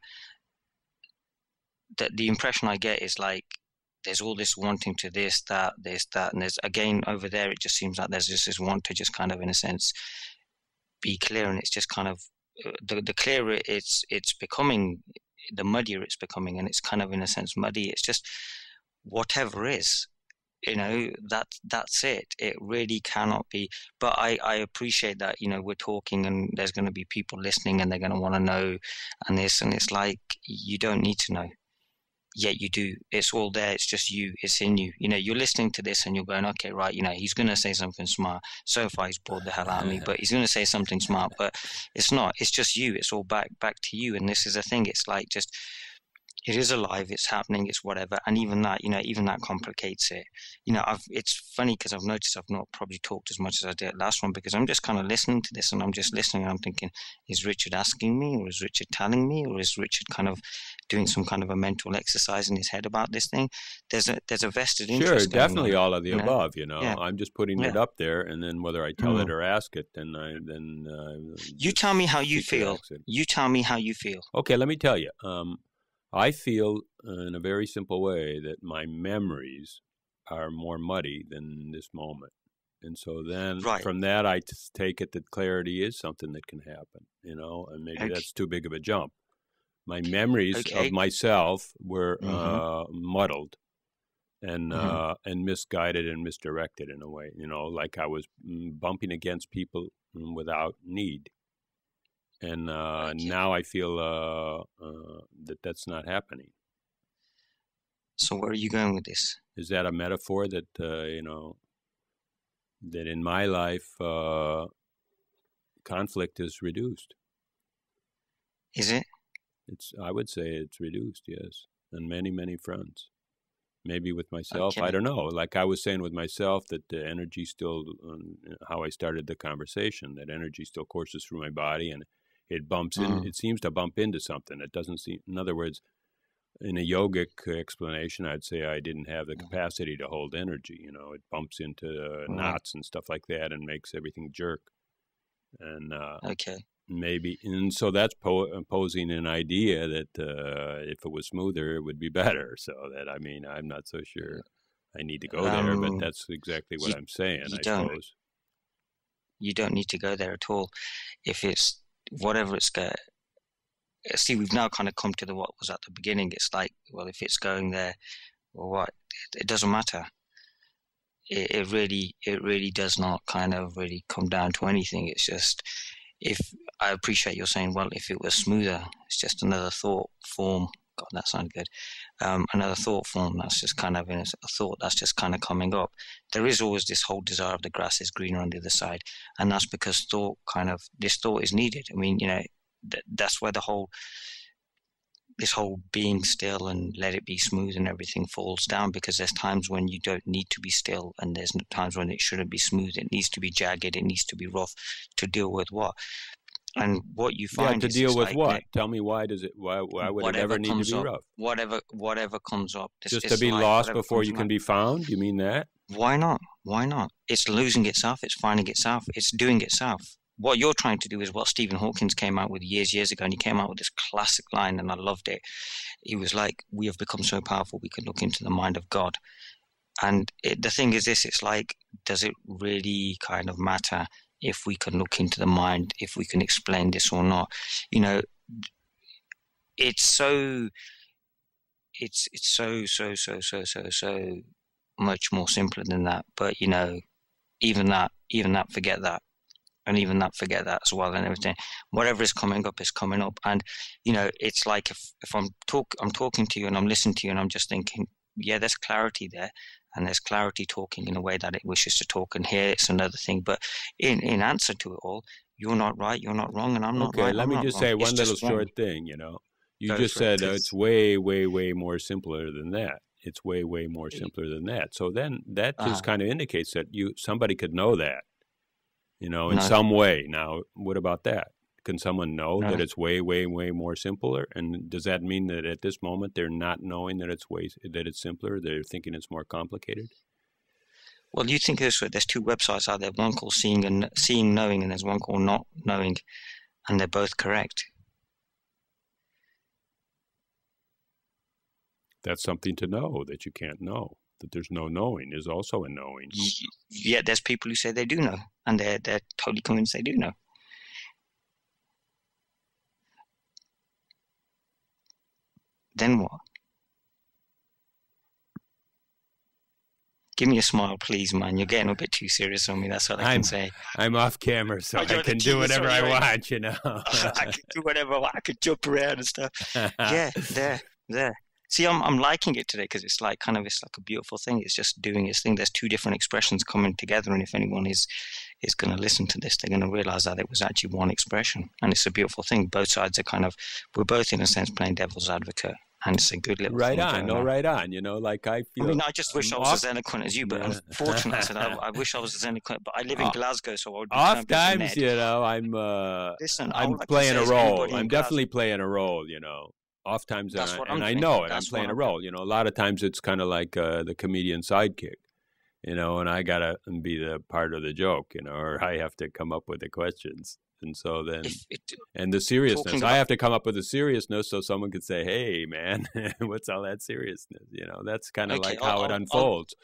that the impression I get is like there's all this wanting to this, that, this, that, and there's again over there. It just seems like there's just this want to just kind of, in a sense, be clear, and it's just kind of uh, the the clearer it's it's becoming, the muddier it's becoming, and it's kind of in a sense muddy. It's just whatever is you know that that's it. It really cannot be. But i i appreciate that you know we're talking and there's going to be people listening and they're going to want to know and this and it's like you don't need to know yet you do. It's all there. It's just you. It's in you. You know you're listening to this and you're going okay right you know he's going to say something smart. So far he's bored the hell out of me but he's going to say something smart. But it's not. It's just you. It's all back back to you. And this is a thing. It's like just it is alive it's happening it's whatever and even that you know even that complicates it you know i've it's funny because i've noticed i've not probably talked as much as i did last one because i'm just kind of listening to this and i'm just listening and i'm thinking is richard asking me or is richard telling me or is richard kind of doing some kind of a mental exercise in his head about this thing there's a there's a vested interest sure definitely all of the you above know? you know yeah. i'm just putting yeah. it up there and then whether i tell mm. it or ask it then i then uh, you tell me how you feel you tell me how you feel okay let me tell you um I feel in a very simple way that my memories are more muddy than this moment. And so then right. from that, I take it that clarity is something that can happen, you know, and maybe okay. that's too big of a jump. My memories okay. of myself were mm-hmm. uh, muddled and mm-hmm. uh, and misguided and misdirected in a way, you know, like I was mm, bumping against people mm, without need and uh, now I feel uh, uh, that that's not happening. So where are you going with this? Is that a metaphor that uh, you know that in my life uh, conflict is reduced? Is it? It's. I would say it's reduced. Yes, on many many fronts. Maybe with myself, okay. I don't know. Like I was saying with myself, that the energy still, um, how I started the conversation, that energy still courses through my body, and it bumps in. Mm. It seems to bump into something. It doesn't seem. In other words, in a yogic explanation, I'd say I didn't have the mm. capacity to hold energy. You know, it bumps into uh, mm. knots and stuff like that, and makes everything jerk. And uh, okay, maybe, and so that's po- uh, posing an idea that uh, if it was smoother, it would be better. So that I mean, I'm not so sure I need to go um, there, but um, that's exactly what you, I'm saying. I don't, suppose you don't need to go there at all if it's whatever it's going see we've now kind of come to the what was at the beginning. It's like well if it's going there or what? It, it doesn't matter. It, it, really it really does not kind of really come down to anything. It's just if i appreciate you're saying well if it was smoother it's just another thought form. God that sounded good um, another thought form that's just kind of a, thought that's just kind of coming up. There is always this whole desire of the grass is greener on the other side and that's because thought kind of this thought is needed. I mean you know th- that's where the whole this whole being still and let it be smooth and everything falls down because there's times when you don't need to be still and there's times when it shouldn't be smooth. It needs to be jagged. It needs to be rough to deal with what and what you find yeah, to deal with like what? Tell me why does it? Why why would it ever need to be up, rough? Whatever whatever comes up, just to be like lost before you can up. be found. You mean that? Why not? Why not? It's losing itself. It's finding itself. It's doing itself. What you're trying to do is what Stephen Hawkins came out with years years ago, and he came out with this classic line, and I loved it. He was like, "We have become so powerful, we can look into the mind of God." And it, the thing is, this: it's like, does it really kind of matter? If we can look into the mind, if we can explain this or not. You know, it's so, it's it's so so so so so so much more simpler than that. But you know, even that, even that, forget that, and even that, forget that as well, and everything. Whatever is coming up is coming up, and you know, it's like if if I'm talk, I'm talking to you and I'm listening to you and I'm just thinking, yeah, there's clarity there, and there's clarity talking in a way that it wishes to talk and here it's another thing but in in answer to it all you're not right you're not wrong and i'm not okay, right let I'm me just wrong. say one it's little short thing you know You Go just it, said uh, it's way, way, way more simpler than that. It's way, way more simpler than that. So then that Uh-huh. just kind of indicates that you somebody could know that, you know, in No. some way. Now, what about that? Can someone know that it's way, way, way more simpler? And does that mean that at this moment they're not knowing that it's way that it's simpler? They're thinking it's more complicated. Well, you think this way. There's two websites out there. One called Seeing and Seeing Knowing, and there's one called Not Knowing, and they're both correct. That's something to know that you can't know. That there's no knowing is also a knowing. Y- Yet there's people who say they do know, and they're they're totally convinced they do know. Then what? Give me a smile, please, man. You're getting a bit too serious on me. That's all I I'm- can say. I'm off camera, so Oh, I can do whatever I want. You know. I can do whatever. I want. I could jump around and stuff. yeah, there, there. See, I'm I'm liking it today because it's like kind of it's like a beautiful thing. It's just doing its thing. There's two different expressions coming together, and if anyone is is going to listen to this, they're going to realize that it was actually one expression, and it's a beautiful thing. Both sides are kind of we're both in a sense playing devil's advocate, and it's a good little right on, no, right on. You know, like I I mean, I just wish I I'm was off- as eloquent as you, but Yeah. unfortunately, I said I, I wish I was as eloquent. But I live in Glasgow, so I would be off kind of as a times, Ned. you know, I'm uh, Listen, I'm I playing a role. I'm Glasgow- definitely playing a role. You know, off times, and, I, and I know it. That's I'm playing a I'm role. You know, a lot of times it's kind of like uh, the comedian sidekick. You know, and I gotta be the part of the joke. You know, or I have to come up with the questions. And so then, it, and the seriousness, I have to come up with a seriousness so someone could say, "Hey, man, what's all that seriousness?" You know, that's kind of Okay, like I'll- how it I'll- I'll- unfolds.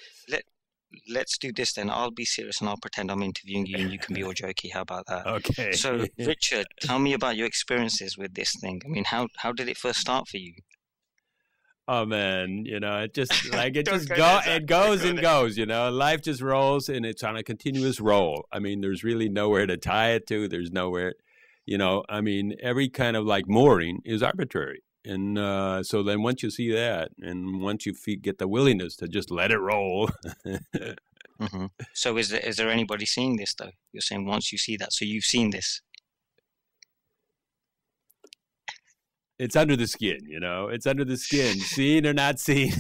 let's do this then. I'll be serious and I'll pretend I'm interviewing you, and you can be all jokey. How about that? Okay. So, Richard, tell me about your experiences with this thing. I mean, how how did it first start for you? Oh man, you know, it just like it just go go there, Zak. it goes and goes, you know. Life just rolls and it's on a continuous roll. I mean, there's really nowhere to tie it to. There's nowhere, you know, I mean, every kind of like mooring is arbitrary. And uh, so then once you see that and once you get the willingness to just let it roll, hmm So, is there is there anybody seeing this though? You're saying once you see that, so you've seen this. It's under the skin, you know. It's under the skin. seen or not seen.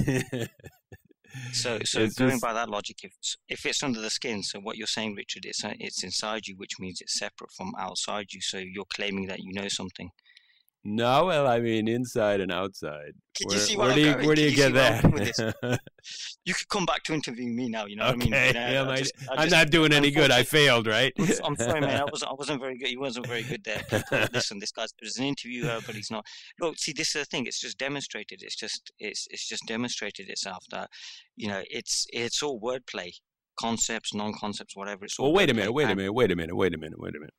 So, so It's going just- by that logic, if if it's under the skin, so what you're saying, Richard, it's uh, it's inside you, which means it's separate from outside you. So you're claiming that you know something. No, well, I mean inside and outside. Can where you see where where do you where do you get where I'm going with that? You could come back to interviewing me now. You know what I mean? Okay, You know, uh, yeah, I my- just- I I'm just- not doing any good. I failed, right? I'm sorry, man. I wasn't. I wasn't very good. He wasn't very good there. People, uh, listen, this guy's there's an interviewer, but he's not. Look, see, this is the thing. It's just demonstrated. It's just. It's. It's just demonstrated itself that, you know, it's. It's all wordplay, concepts, non-concepts, whatever. It's all. Well, wait a minute, wait a minute, wait a minute, wait a minute, wait a minute.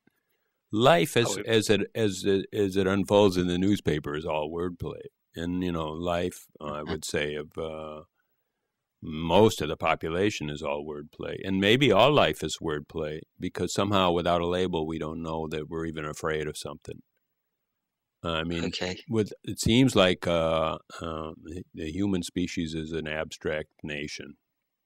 Life as Oh, as it as it as it unfolds in the newspaper is all wordplay, and you know, life uh, I would say of uh, most of the population is all wordplay, and maybe all life is wordplay because somehow without a label we don't know that we're even afraid of something. I mean, Okay. with it seems like uh, uh, the- the human species is an abstract nation.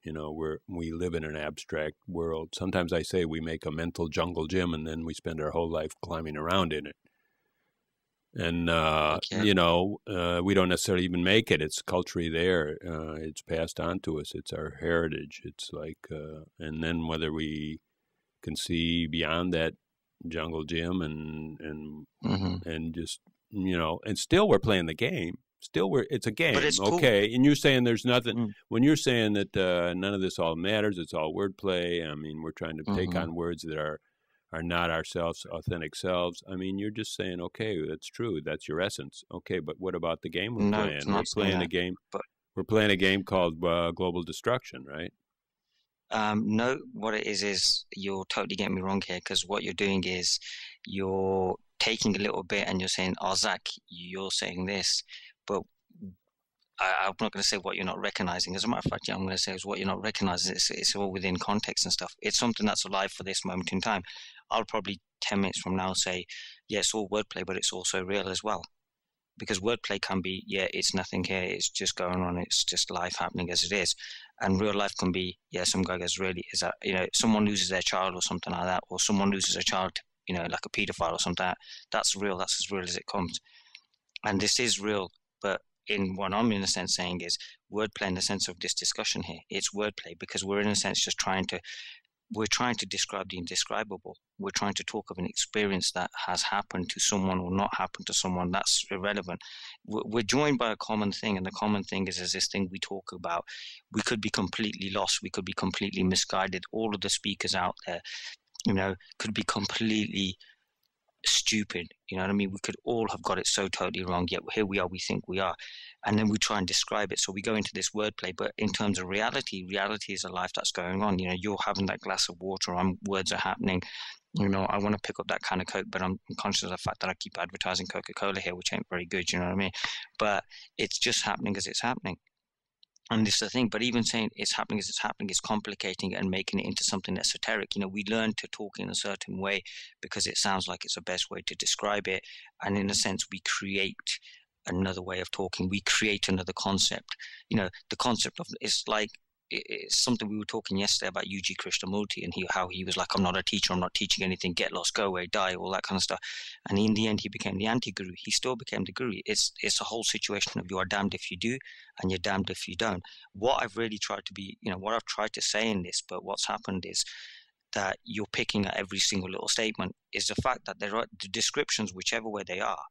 You know, we're we live in an abstract world. Sometimes I say we make a mental jungle gym, and then we spend our whole life climbing around in it. And uh, Okay. you know, uh, we don't necessarily even make it. It's culturally there. Uh, it's passed on to us. It's our heritage. It's like, uh, and then whether we can see beyond that jungle gym and and hmm and just you know, and still we're playing the game. Still, we're it's a game, it's cool. okay? And you're saying there's nothing Mm. when you're saying that uh, none of this all matters. It's all wordplay. I mean, we're trying to take Mhm. on words that are are not ourselves, authentic selves. I mean, you're just saying, okay, that's true. That's your essence. Okay, but what about the game we're No, playing? it's We're playing a game. but- We're playing a game called uh, Global Destruction, right? Um, no, what it is is you're totally getting me wrong here because what you're doing is you're taking a little bit and you're saying, "Oh, Zak, you're saying this," but I, I'm not going to say what you're not recognizing. As a matter of fact, yeah, I'm going to say is what you're not recognizing. It's, it's all within context and stuff. It's something that's alive for this moment in time. I'll probably ten minutes from now say, "Yeah, it's all wordplay, but it's also real as well." Because wordplay can be, yeah, it's nothing here. It's just going on. It's just life happening as it is and real life can be yeah some guy goes really is that you know someone loses their child or something like that or someone loses a child you know like a pedophile or something like that, that's real that's as real as it comes and this is real. But in what I'm in a sense saying is wordplay in the sense of this discussion here. It's wordplay because we're in a sense just trying to we're trying to describe the indescribable. We're trying to talk of an experience that has happened to someone or not happened to someone. That's irrelevant. We're joined by a common thing, and the common thing is, is this thing we talk about. We could be completely lost. We could be completely misguided. All of the speakers out there, you know, could be completely stupid. You know what I mean? We could all have got it so totally wrong, yet here we are, we think we are. And then we try and describe it. So we go into this wordplay. But in terms of reality, reality is a life that's going on. You know, you're having that glass of water, I'm, words are happening. You know, I want to pick up that kind of Coke, but I'm conscious of the fact that I keep advertising Coca Cola here, which ain't very good. You know what I mean? But it's just happening as it's happening and this is the thing but even saying it's happening as it's happening is complicating and making it into something esoteric. You know we learn to talk in a certain way because it sounds like it's the best way to describe it. And in a sense we create another way of talking. We create another concept. You know the concept of it's like it's something we were talking yesterday about UG Krishnamurti and he, how he was like, I'm not a teacher, I'm not teaching anything, get lost, go away, die, all that kind of stuff. And in the end, he became the anti-guru. He still became the guru. It's it's a whole situation of you are damned if you do, and you're damned if you don't. What I've really tried to be, you know, what I've tried to say in this, but what's happened is that you're picking at every single little statement is the fact that there are the descriptions, whichever way they are,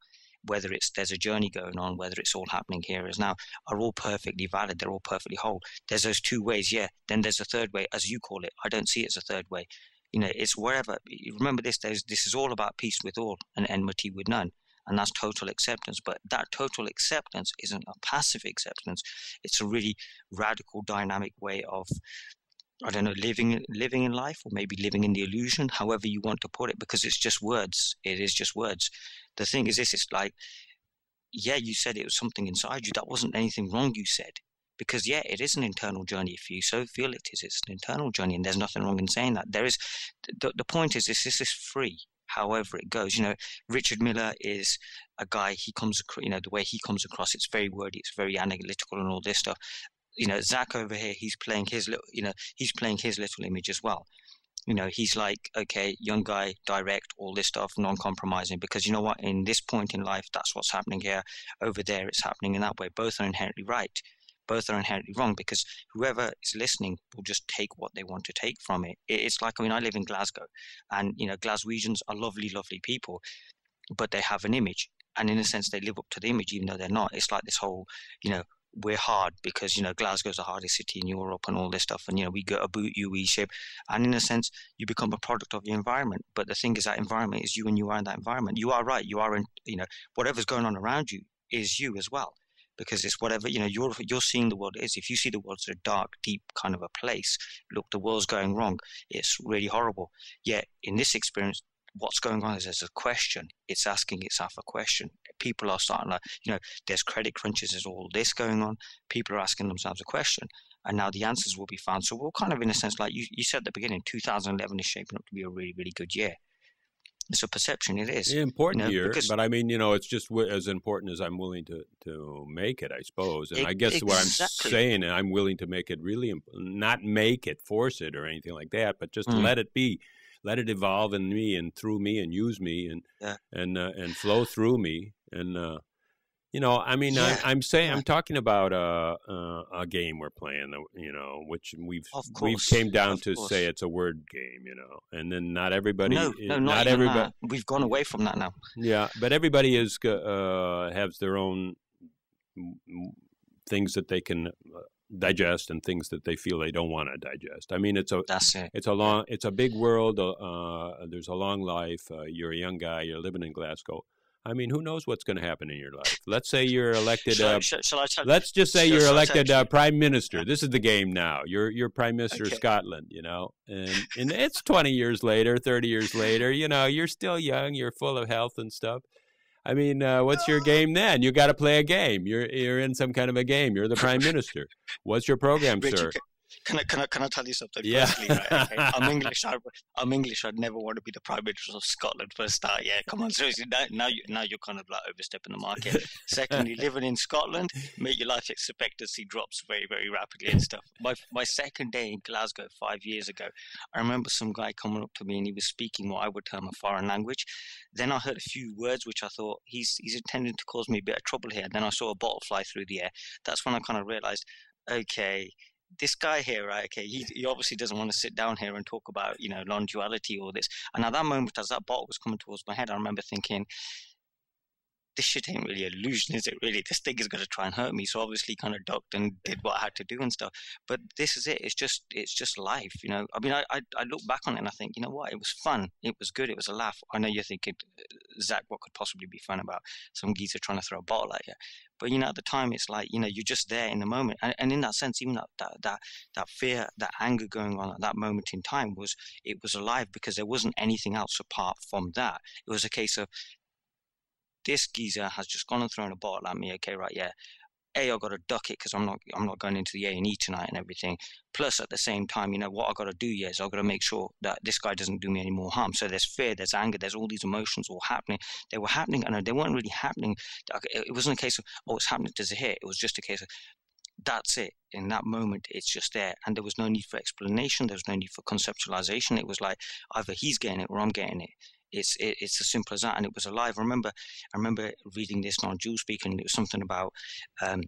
whether it's there's a journey going on, whether it's all happening here as now, are all perfectly valid. They're all perfectly whole. There's those two ways, yeah. Then there's a third way, as you call it. I don't see it as a third way. You know, it's wherever. Remember this. There's this is all about peace with all and enmity with none. And that's total acceptance. But that total acceptance isn't a passive acceptance. It's a really radical, dynamic way of I don't know, living living in life, or maybe living in the illusion, however you want to put it, because it's just words. It is just words. The thing is, this: it's like, yeah, you said it was something inside you. That wasn't anything wrong. You said because yeah, it is an internal journey. If you so feel it is, it's an internal journey, and there's nothing wrong in saying that. There is. The, the point is, this this is free. However it goes, you know, Richard Miller is a guy. He comes, you know, the way he comes across, it's very wordy, it's very analytical, and all this stuff you know, Zak over here, he's playing his little, you know, he's playing his little image as well. You know, he's like, okay, young guy, direct, all this stuff, non-compromising, because you know what? In this point in life, that's what's happening here. Over there, it's happening in that way. Both are inherently right. Both are inherently wrong because whoever is listening will just take what they want to take from it. It's like, I mean, I live in Glasgow, and you know, Glaswegians are lovely, lovely people, but they have an image and in a sense they live up to the image even though they're not it's like this whole you know we're hard because you hmm. know Glasgow's the hardest city in Europe and all this stuff, and you know we get a boot you, we shape, and in a sense you become a product of the environment. But the thing is that environment is you, and you are in that environment. You are right. You are in you know whatever's going on around you is you as well, because it's whatever you know you're you're seeing the world is. If you see the world as a dark, deep kind of a place, look, the world's going wrong. It's really horrible. Yet in this experience, what's going on is there's a question. It's asking itself a question. People are starting to, you know, there's credit crunches, there's all this going on. People are asking themselves a question. And now the answers will be found. So we're kind of in a sense, like you, you said at the beginning, 2011 is shaping up to be a really, really good year. It's a perception. It is important you know, year, because, but I mean, you know, it's just w- as important as I'm willing to to make it, I suppose. And it, I guess exactly. what I'm saying, and I'm willing to make it really, imp- not make it, force it, or anything like that, but just mm. let it be let it evolve in me and through me and use me and yeah. and uh, and flow through me and uh, you know I mean yeah. I, am saying I'm talking about a, a, a game we're playing you know which we've we've came down to say it's a word game you know and then not everybody no, no not, not everybody that. we've gone away from that now yeah but everybody is uh, has their own things that they can uh, digest and things that they feel they don't want to digest. I mean, it's a it. it's a long it's a big world. Uh, uh, there's a long life. Uh, you're a young guy. You're living in Glasgow. I mean, who knows what's going to happen in your life? Let's say you're elected. shall, uh, shall, shall I, let's just say you're elected uh, prime minister. This is the game now. You're you're prime minister okay. of Scotland. You know, and and it's 20 years later, 30 years later. You know, you're still young. You're full of health and stuff. I mean, uh, what's your game then? You got to play a game. You're you're in some kind of a game. You're the prime minister. What's your program, sir? Can I, can I, can I tell you something yeah. personally? Right? Okay. I'm English. I, am English. I'd never want to be the Prime Minister of Scotland for a start. Yeah, come on, seriously. Now, now, you, now you're kind of like overstepping the market. Secondly, living in Scotland, make your life expectancy drops very, very rapidly and stuff. My, my second day in Glasgow five years ago, I remember some guy coming up to me and he was speaking what I would term a foreign language. Then I heard a few words which I thought he's he's intending to cause me a bit of trouble here. Then I saw a bottle fly through the air. That's when I kind of realized, okay, this guy here, right? Okay, he, he obviously doesn't want to sit down here and talk about you know non-duality or this. And at that moment, as that bottle was coming towards my head, I remember thinking, this shit ain't really illusion, is it really? This thing is going to try and hurt me. So obviously kind of ducked and did what I had to do and stuff. But this is it. It's just, it's just life, you know? I mean, I, I, I look back on it and I think, you know what? It was fun. It was good. It was a laugh. I know you're thinking, Zak, what could possibly be fun about some geezer trying to throw a bottle at you? But, you know, at the time, it's like, you know, you're just there in the moment. And, and in that sense, even that, that, that, that fear, that anger going on at that moment in time was, it was alive because there wasn't anything else apart from that. It was a case of, this geezer has just gone and thrown a bottle at me. Okay, right, yeah. A, I got to duck it because I'm not, I'm not going into the A and E tonight and everything. Plus, at the same time, you know what I've got to do yeah, is I got to make sure that this guy doesn't do me any more harm. So there's fear, there's anger, there's all these emotions all happening. They were happening, and they weren't really happening. It wasn't a case of oh, it's happening to Zahir. It was just a case of that's it. In that moment, it's just there, and there was no need for explanation. There was no need for conceptualization. It was like either he's getting it or I'm getting it it's it, it's as simple as that, and it was alive. I remember I remember reading this on Jules speaking. It was something about. Um,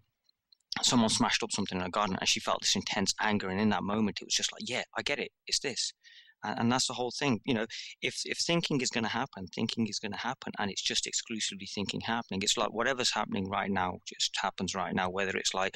someone smashed up something in a garden and she felt this intense anger and in that moment it was just like yeah i get it it's this and, and that's the whole thing you know if if thinking is going to happen thinking is going to happen and it's just exclusively thinking happening it's like whatever's happening right now just happens right now whether it's like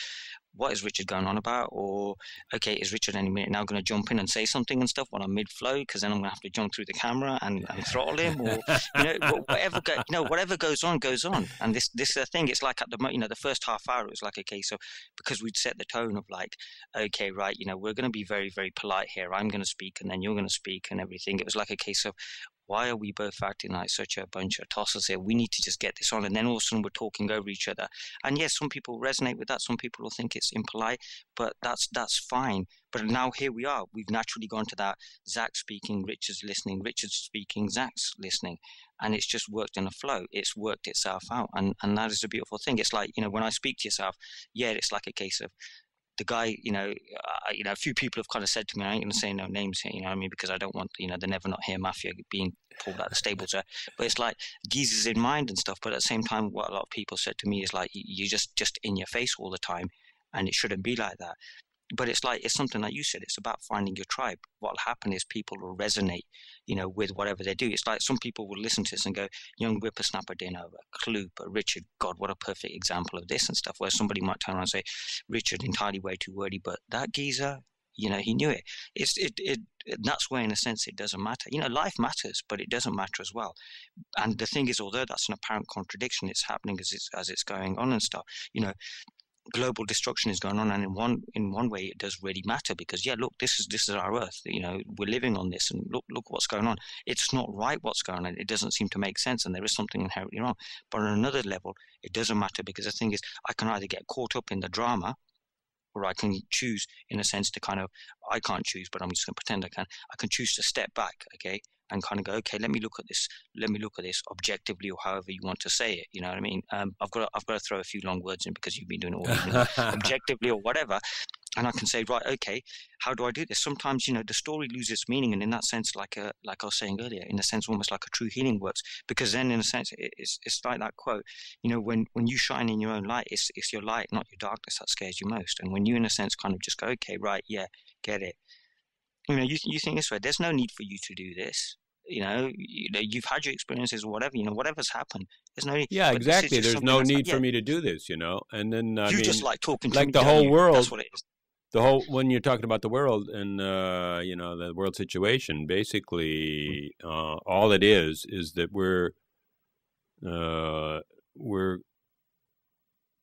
what is Richard going on about? Or, okay, is Richard any minute now going to jump in and say something and stuff when I'm mid flow? Because then I'm going to have to jump through the camera and, and throttle him, or you know, whatever go, you know, whatever goes on goes on. And this this is the thing. It's like at the you know the first half hour it was like a case of because we'd set the tone of like, okay, right, you know, we're going to be very very polite here. I'm going to speak and then you're going to speak and everything. It was like a case of why are we both acting like such a bunch of tossers here? We need to just get this on. And then all of a sudden we're talking over each other. And yes, some people resonate with that. Some people will think it's impolite, but that's that's fine. But now here we are. We've naturally gone to that Zak speaking, Richard's listening, Richard's speaking, Zak's listening. And it's just worked in a flow. It's worked itself out. And and that is a beautiful thing. It's like, you know, when I speak to yourself, yeah, it's like a case of the guy, you know, uh, you know, a few people have kind of said to me, I ain't going to say no names here, you know I mean? Because I don't want, you know, the never not here mafia being pulled out of the stable. there. But it's like geezers in mind and stuff. But at the same time, what a lot of people said to me is like, you're just, just in your face all the time and it shouldn't be like that but it's like it's something like you said it's about finding your tribe. What'll happen is people will resonate you know with whatever they do. It's like some people will listen to this and go young whippersnapper a clue richard god what a perfect example of this and stuff where somebody might turn around and say richard entirely way too wordy but that geezer you know he knew it. It's it, it that's where in a sense it doesn't matter. You know life matters but it doesn't matter as well. And the thing is although that's an apparent contradiction it's happening as it's as it's going on and stuff you know global destruction is going on and in one in one way it does really matter because yeah look this is this is our earth you know we're living on this and look look what's going on. It's not right what's going on. It doesn't seem to make sense and there is something inherently wrong. But on another level it doesn't matter because the thing is i can either get caught up in the drama or i can choose in a sense to kind of i can't choose but i'm just going to pretend i can. I can choose to step back okay and kind of go, okay, let me look at this, let me look at this objectively or however you want to say it. You know what I mean? Um, I've got to, I've got to throw a few long words in because you've been doing it all evening, objectively or whatever. And I can say, right, okay, how do I do this? Sometimes, you know, the story loses meaning, and in that sense, like a, like I was saying earlier, in a sense, almost like a true healing works, because then, in a sense, it's it's like that quote, you know, when when you shine in your own light, it's it's your light, not your darkness, that scares you most. And when you, in a sense, kind of just go, okay, right, yeah, get it. You know, you you think this way. There's no need for you to do this you know, you know, you've had your experiences whatever, you know, whatever's happened. There's no Yeah, exactly. There's no need like, for yeah. me to do this, you know. And then I you mean, just like talking like the whole world. That's what it is. The whole when you're talking about the world and uh, you know the world situation, basically, uh, all it is is that we're uh, we're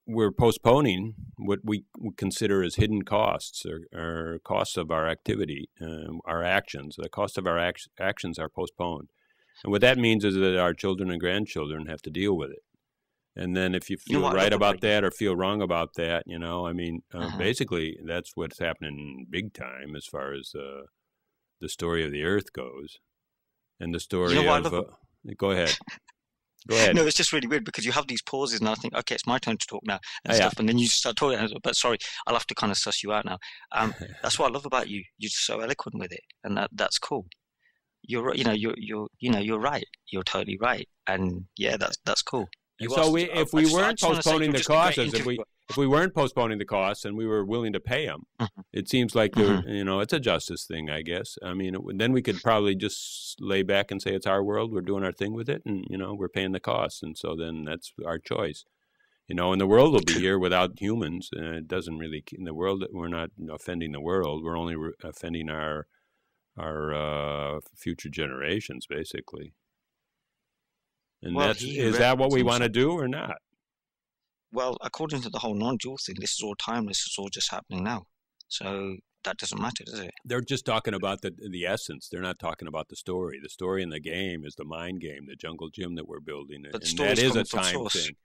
we're postponing what we consider as hidden costs or, or costs of our activity, um, our actions. The cost of our act- actions are postponed. And what that means is that our children and grandchildren have to deal with it. And then if you feel you know right about that or feel wrong about that, you know, I mean, uh, uh-huh. basically that's what's happening big time as far as uh, the story of the Earth goes, and the story you know of. Uh, go ahead. Go ahead. No, it's just really weird because you have these pauses, and I think, okay, it's my turn to talk now and oh, stuff, yeah. and then you start talking. But sorry, I'll have to kind of suss you out now. Um, that's what I love about you. You're just so eloquent with it, and that that's cool. You're, you know, you're, you're, you know, you're right. You're totally right, and yeah, that's that's cool. so we, if we weren't postponing the causes, if we if we weren't postponing the costs and we were willing to pay them, mm-hmm. it seems like mm-hmm. you know it's a justice thing, I guess. I mean, it, then we could probably just lay back and say it's our world, we're doing our thing with it, and you know we're paying the costs, and so then that's our choice. You know, and the world will be here without humans, and it doesn't really in the world. We're not offending the world; we're only re- offending our our uh, future generations, basically. And well, that's is that what we want to do or not? Well, according to the whole non-dual thing, this is all timeless. It's all just happening now. So that doesn't matter, does it? They're just talking about the the essence. They're not talking about the story. The story in the game is the mind game, the jungle gym that we're building, but and that is a time source. thing.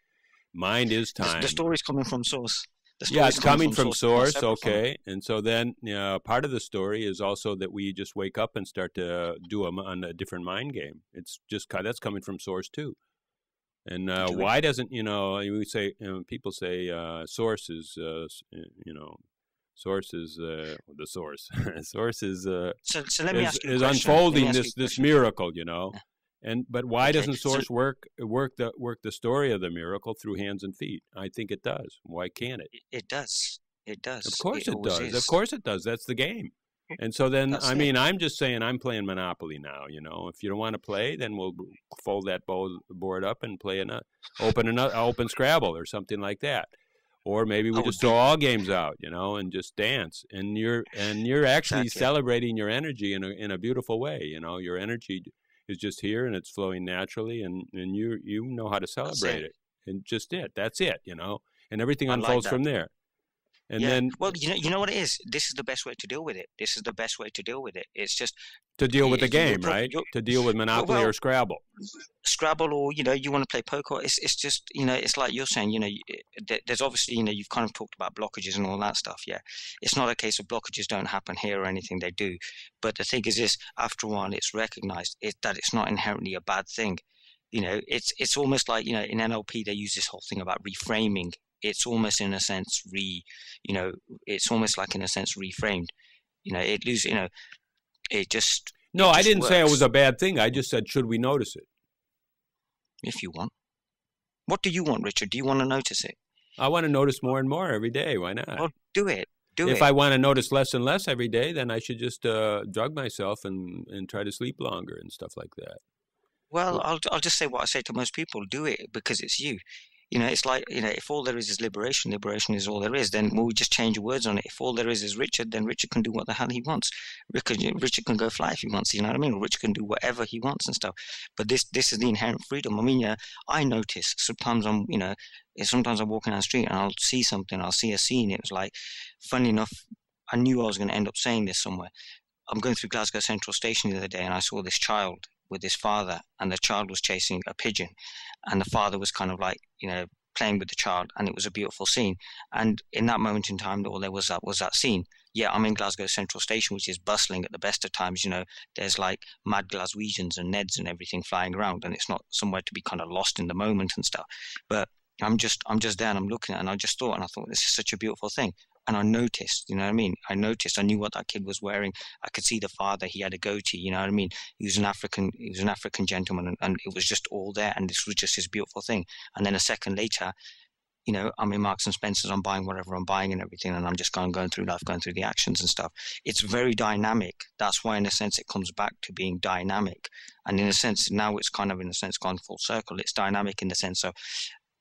Mind is time. The, the story's coming from source. Yeah, it's coming, from, from source. source okay, from. and so then you know, part of the story is also that we just wake up and start to do a, on a different mind game. It's just that's coming from source too. And uh, why doesn't you know? We say you know, people say uh, source is uh, you know source is uh, the source. source is uh, so, so let me is, ask you is unfolding this this miracle, you know. And but why okay. doesn't source so, work work the work the story of the miracle through hands and feet? I think it does. Why can't it? It does. It does. Of course it, it does. Is. Of course it does. That's the game. And so then, That's I mean, I'm just saying I'm playing Monopoly now. You know, if you don't want to play, then we'll fold that board up and play an open an uh, open Scrabble or something like that. Or maybe we just throw all games out, you know, and just dance. And you're and you're actually celebrating your energy in a in a beautiful way. You know, your energy is just here and it's flowing naturally, and and you you know how to celebrate it. it. And just it. That's it. You know, and everything unfolds like from there. And yeah. then, well, you know, you know what it is. This is the best way to deal with it. This is the best way to deal with it. It's just to deal with the game, right? To deal with Monopoly well, or Scrabble. Scrabble, or you know, you want to play poker. It's it's just you know, it's like you're saying. You know, there's obviously you know, you've kind of talked about blockages and all that stuff. Yeah, it's not a case of blockages don't happen here or anything they do. But the thing is, this after a while, it's recognized it, that it's not inherently a bad thing you know it's it's almost like you know in NLP they use this whole thing about reframing it's almost in a sense re you know it's almost like in a sense reframed. You know it loses you know it just no it just i didn't works. say it was a bad thing. I just said should we notice it? If you want. What do you want richard? Do you want to notice it? I want to notice more and more every day. Why not? Well do it. Do it. if it. I want to notice less and less every day, then I should just uh, drug myself and, and try to sleep longer and stuff like that. Well, I'll I'll just say what I say to most people: do it because it's you you know, it's like, you know, if all there is is liberation, liberation is all there is, then we'll just change words on it. If all there is is Richard, then Richard can do what the hell he wants. Richard, Richard can go fly if he wants, you know what I mean? Richard can do whatever he wants and stuff. But this this is the inherent freedom. I mean, yeah, I notice sometimes I'm, you know, sometimes I'm walking down the street and I'll see something, I'll see a scene. It was like, funny enough, I knew I was going to end up saying this somewhere. I'm going through Glasgow Central Station the other day and I saw this child with his father, and the child was chasing a pigeon, and the father was kind of like you know playing with the child, and it was a beautiful scene. And in that moment in time, all there was that was that scene. Yeah, I'm in Glasgow Central Station, which is bustling at the best of times. You know, there's like mad Glaswegians and Neds and everything flying around, and it's not somewhere to be kind of lost in the moment and stuff. But I'm just I'm just there and I'm looking at it and I just thought and I thought this is such a beautiful thing and I noticed, you know what I mean? I noticed, I knew what that kid was wearing. I could see the father, he had a goatee, you know what I mean? He was an African, he was an African gentleman and, and it was just all there. And this was just his beautiful thing. And then a second later, you know, I'm in Marks and Spencer's, I'm buying whatever I'm buying and everything, and I'm just going going through life, going through the actions and stuff. It's very dynamic. That's why, in a sense, it comes back to being dynamic. And in a sense, now it's kind of, in a sense, gone full circle. It's dynamic in the sense of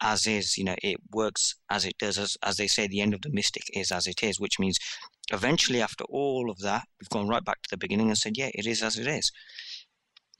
as is, you know, it works as it does. As, as they say, the end of the mystic is as it is, which means eventually, after all of that, we've gone right back to the beginning and said, yeah, it is as it is.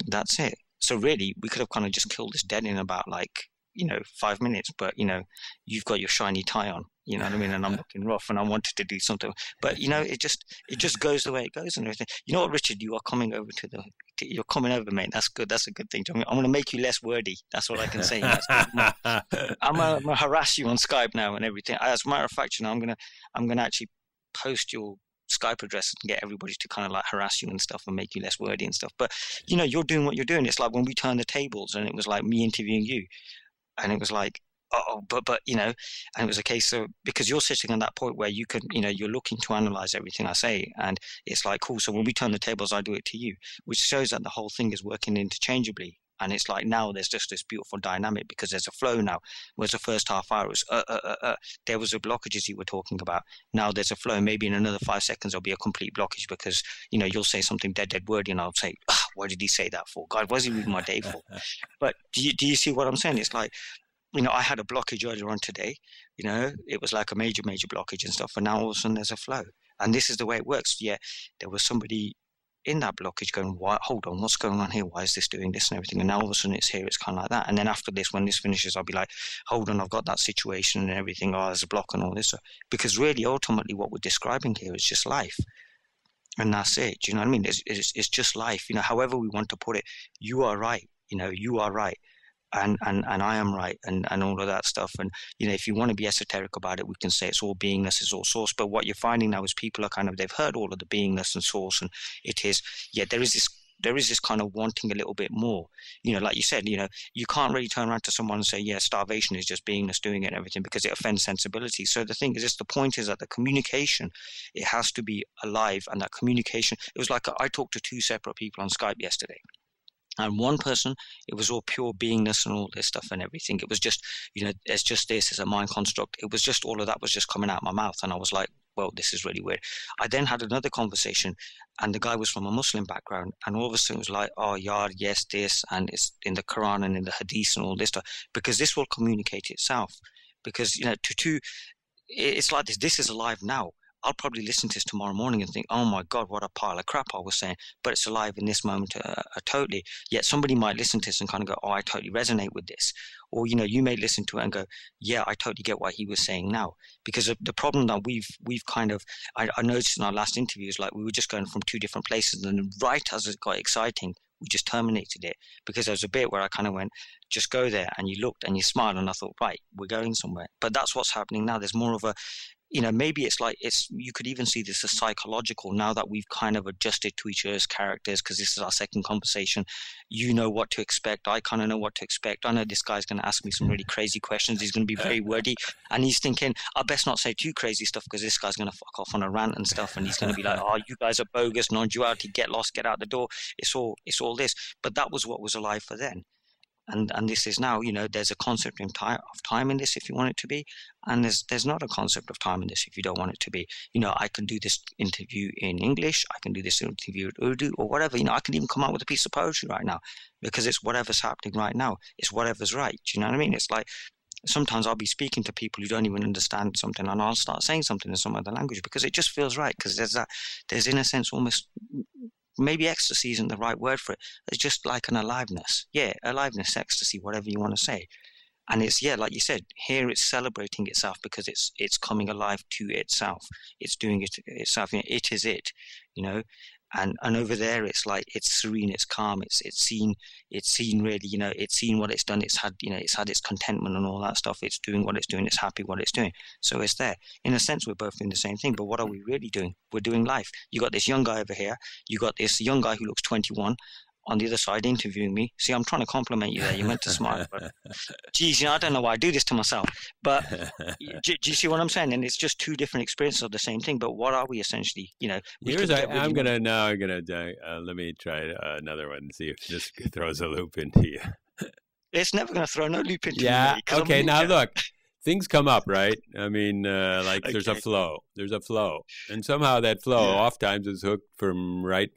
That's it. So really, we could have kind of just killed this dead in about like, you know, five minutes, but you know, you've got your shiny tie on, you know what I mean? And I'm looking rough and I wanted to do something, but you know, it just, it just goes the way it goes and everything. You know what, Richard, you are coming over to the, you're coming over, mate. That's good. That's a good thing. I'm going to make you less wordy. That's all I can say. I'm going to harass you on Skype now and everything. As a matter of fact, you know, I'm going to I'm going to actually post your Skype address and get everybody to kind of like harass you and stuff and make you less wordy and stuff. But you know, you're doing what you're doing. It's like when we turned the tables and it was like me interviewing you, and it was like oh, but but you know, and it was a case of because you're sitting on that point where you can, you know, you're looking to analyze everything I say, and it's like cool. So when we turn the tables, I do it to you, which shows that the whole thing is working interchangeably. And it's like now there's just this beautiful dynamic because there's a flow now. Whereas the first half hour was uh, uh, uh, uh, there was a blockage as you were talking about. Now there's a flow. Maybe in another five seconds there'll be a complete blockage because you know you'll say something dead dead wordy and I'll say, oh, what did he say that for? God, what is he reading my day for? but do you do you see what I'm saying? It's like you know, I had a blockage earlier on today. You know, it was like a major, major blockage and stuff. And now all of a sudden there's a flow. And this is the way it works. Yeah, there was somebody in that blockage going, Why, hold on, what's going on here? Why is this doing this and everything? And now all of a sudden it's here, it's kind of like that. And then after this, when this finishes, I'll be like, hold on, I've got that situation and everything. Oh, there's a block and all this. Because really, ultimately, what we're describing here is just life. And that's it. Do you know what I mean? It's, it's, it's just life. You know, however we want to put it, you are right. You know, you are right and, and, and I am right and, and all of that stuff. And, you know, if you want to be esoteric about it, we can say it's all beingness, it's all source. But what you're finding now is people are kind of, they've heard all of the beingness and source and it is, yeah, there is this there is this kind of wanting a little bit more. You know, like you said, you know, you can't really turn around to someone and say, yeah, starvation is just beingness doing it and everything because it offends sensibility. So the thing is, just the point is that the communication, it has to be alive and that communication, it was like I talked to two separate people on Skype yesterday and one person it was all pure beingness and all this stuff and everything. It was just you know it's just this it's a mind construct. It was just all of that was just coming out of my mouth and i was like well this is really weird. I then had another conversation and the guy was from a muslim background and all of a sudden it was like oh yeah yes this and it's in the quran and in the hadith and all this stuff. Because this will communicate itself. Because you know to to it's like this this is alive now I'll probably listen to this tomorrow morning and think, oh my God, what a pile of crap I was saying. But it's alive in this moment uh, uh, totally. Yet somebody might listen to this and kind of go, oh, I totally resonate with this. Or, you know, you may listen to it and go, yeah, I totally get what he was saying now. Because the problem that we've, we've kind of, I, I noticed in our last interview is like we were just going from two different places. And right as it got exciting, we just terminated it because there was a bit where I kind of went, just go there and you looked and you smiled and I thought, right, we're going somewhere. But that's what's happening now. There's more of a, you know, maybe it's like it's you could even see this as psychological now that we've kind of adjusted to each other's characters because this is our second conversation. You know what to expect. I kind of know what to expect. I know this guy's going to ask me some really crazy questions. He's going to be very wordy, and he's thinking, I best not say too crazy stuff because this guy's going to fuck off on a rant and stuff, and he's going to be like, Oh, you guys are bogus, non-duality, get lost, get out the door. It's all, it's all this. But that was what was alive for then and and this is now you know there's a concept of time of time in this if you want it to be and there's there's not a concept of time in this if you don't want it to be. You know i can do this interview in english i can do this interview in urdu or whatever you know i can even come out with a piece of poetry right now because it's whatever's happening right now it's whatever's right do you know what i mean? It's like sometimes I'll be speaking to people who don't even understand something and I'll start saying something in some other language because it just feels right because there's that there's in a sense almost maybe ecstasy isn't the right word for it. It's just like an aliveness. Yeah, aliveness, ecstasy, whatever you want to say. And it's yeah, like you said, here it's celebrating itself because it's it's coming alive to itself. It's doing it itself. It is it, you know and and over there it's like it's serene it's calm it's it's seen it's seen really you know it's seen what it's done it's had you know it's had its contentment and all that stuff it's doing what it's doing it's happy what it's doing. So it's there. In a sense we're both doing the same thing but what are we really doing? We're doing life. You got this young guy over here you got this young guy who looks 21 on the other side interviewing me. See, I'm trying to compliment you there. You meant to smile, but geez, you know, I don't know why I do this to myself. But do, do, you see what I'm saying? And it's just two different experiences of the same thing. But what are we essentially? You know, here's I, am gonna now. I'm gonna uh, let me try uh, another one and see if this throws a loop into you. It's never going to throw no loop into yeah. me. Yeah. Okay. Now look, things come up, right? I mean, uh, like okay. there's a flow. There's a flow, and somehow that flow, yeah. oftentimes, is hooked from right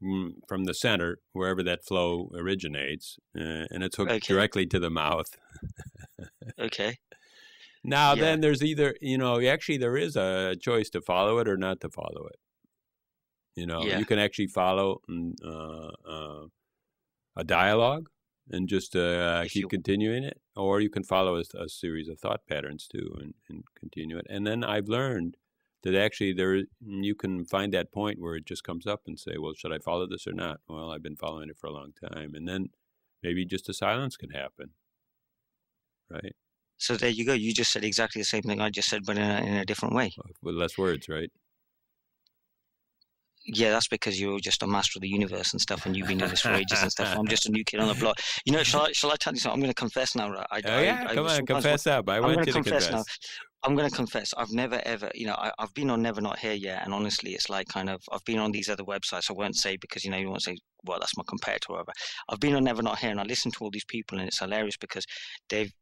from the center, wherever that flow originates, uh, and it's hooked okay. directly to the mouth. okay. Now, yeah. then there's either you know, actually there is a choice to follow it or not to follow it. You know, yeah. you can actually follow mm, uh, uh, a dialogue and just uh, keep you... continuing it, or you can follow a, a, series of thought patterns too and, and continue it. And then I've learned that actually there you can find that point where it just comes up and say, well, should I follow this or not? Well, I've been following it for a long time, and then maybe just a silence can happen, right? So there you go. You just said exactly the same thing I just said, but in a, in a different way. With less words, right? Yeah, that's because you're just a master of the universe and stuff, and you've been doing this for ages and stuff. I'm just a new kid on the block. You know, shall I, shall I tell you something? I'm going to confess now. I, oh, yeah, I, come I, on, confess up. I want you to confess. confess. Now. I'm going to confess, I've never ever, you know, I, have been on Never Not Here yet, and honestly, it's like kind of, I've been on these other websites. I won't say because you know you won't say, well, that's my competitor or whatever. I've been on Never Not Here, and I listen to all these people, and it's hilarious because they've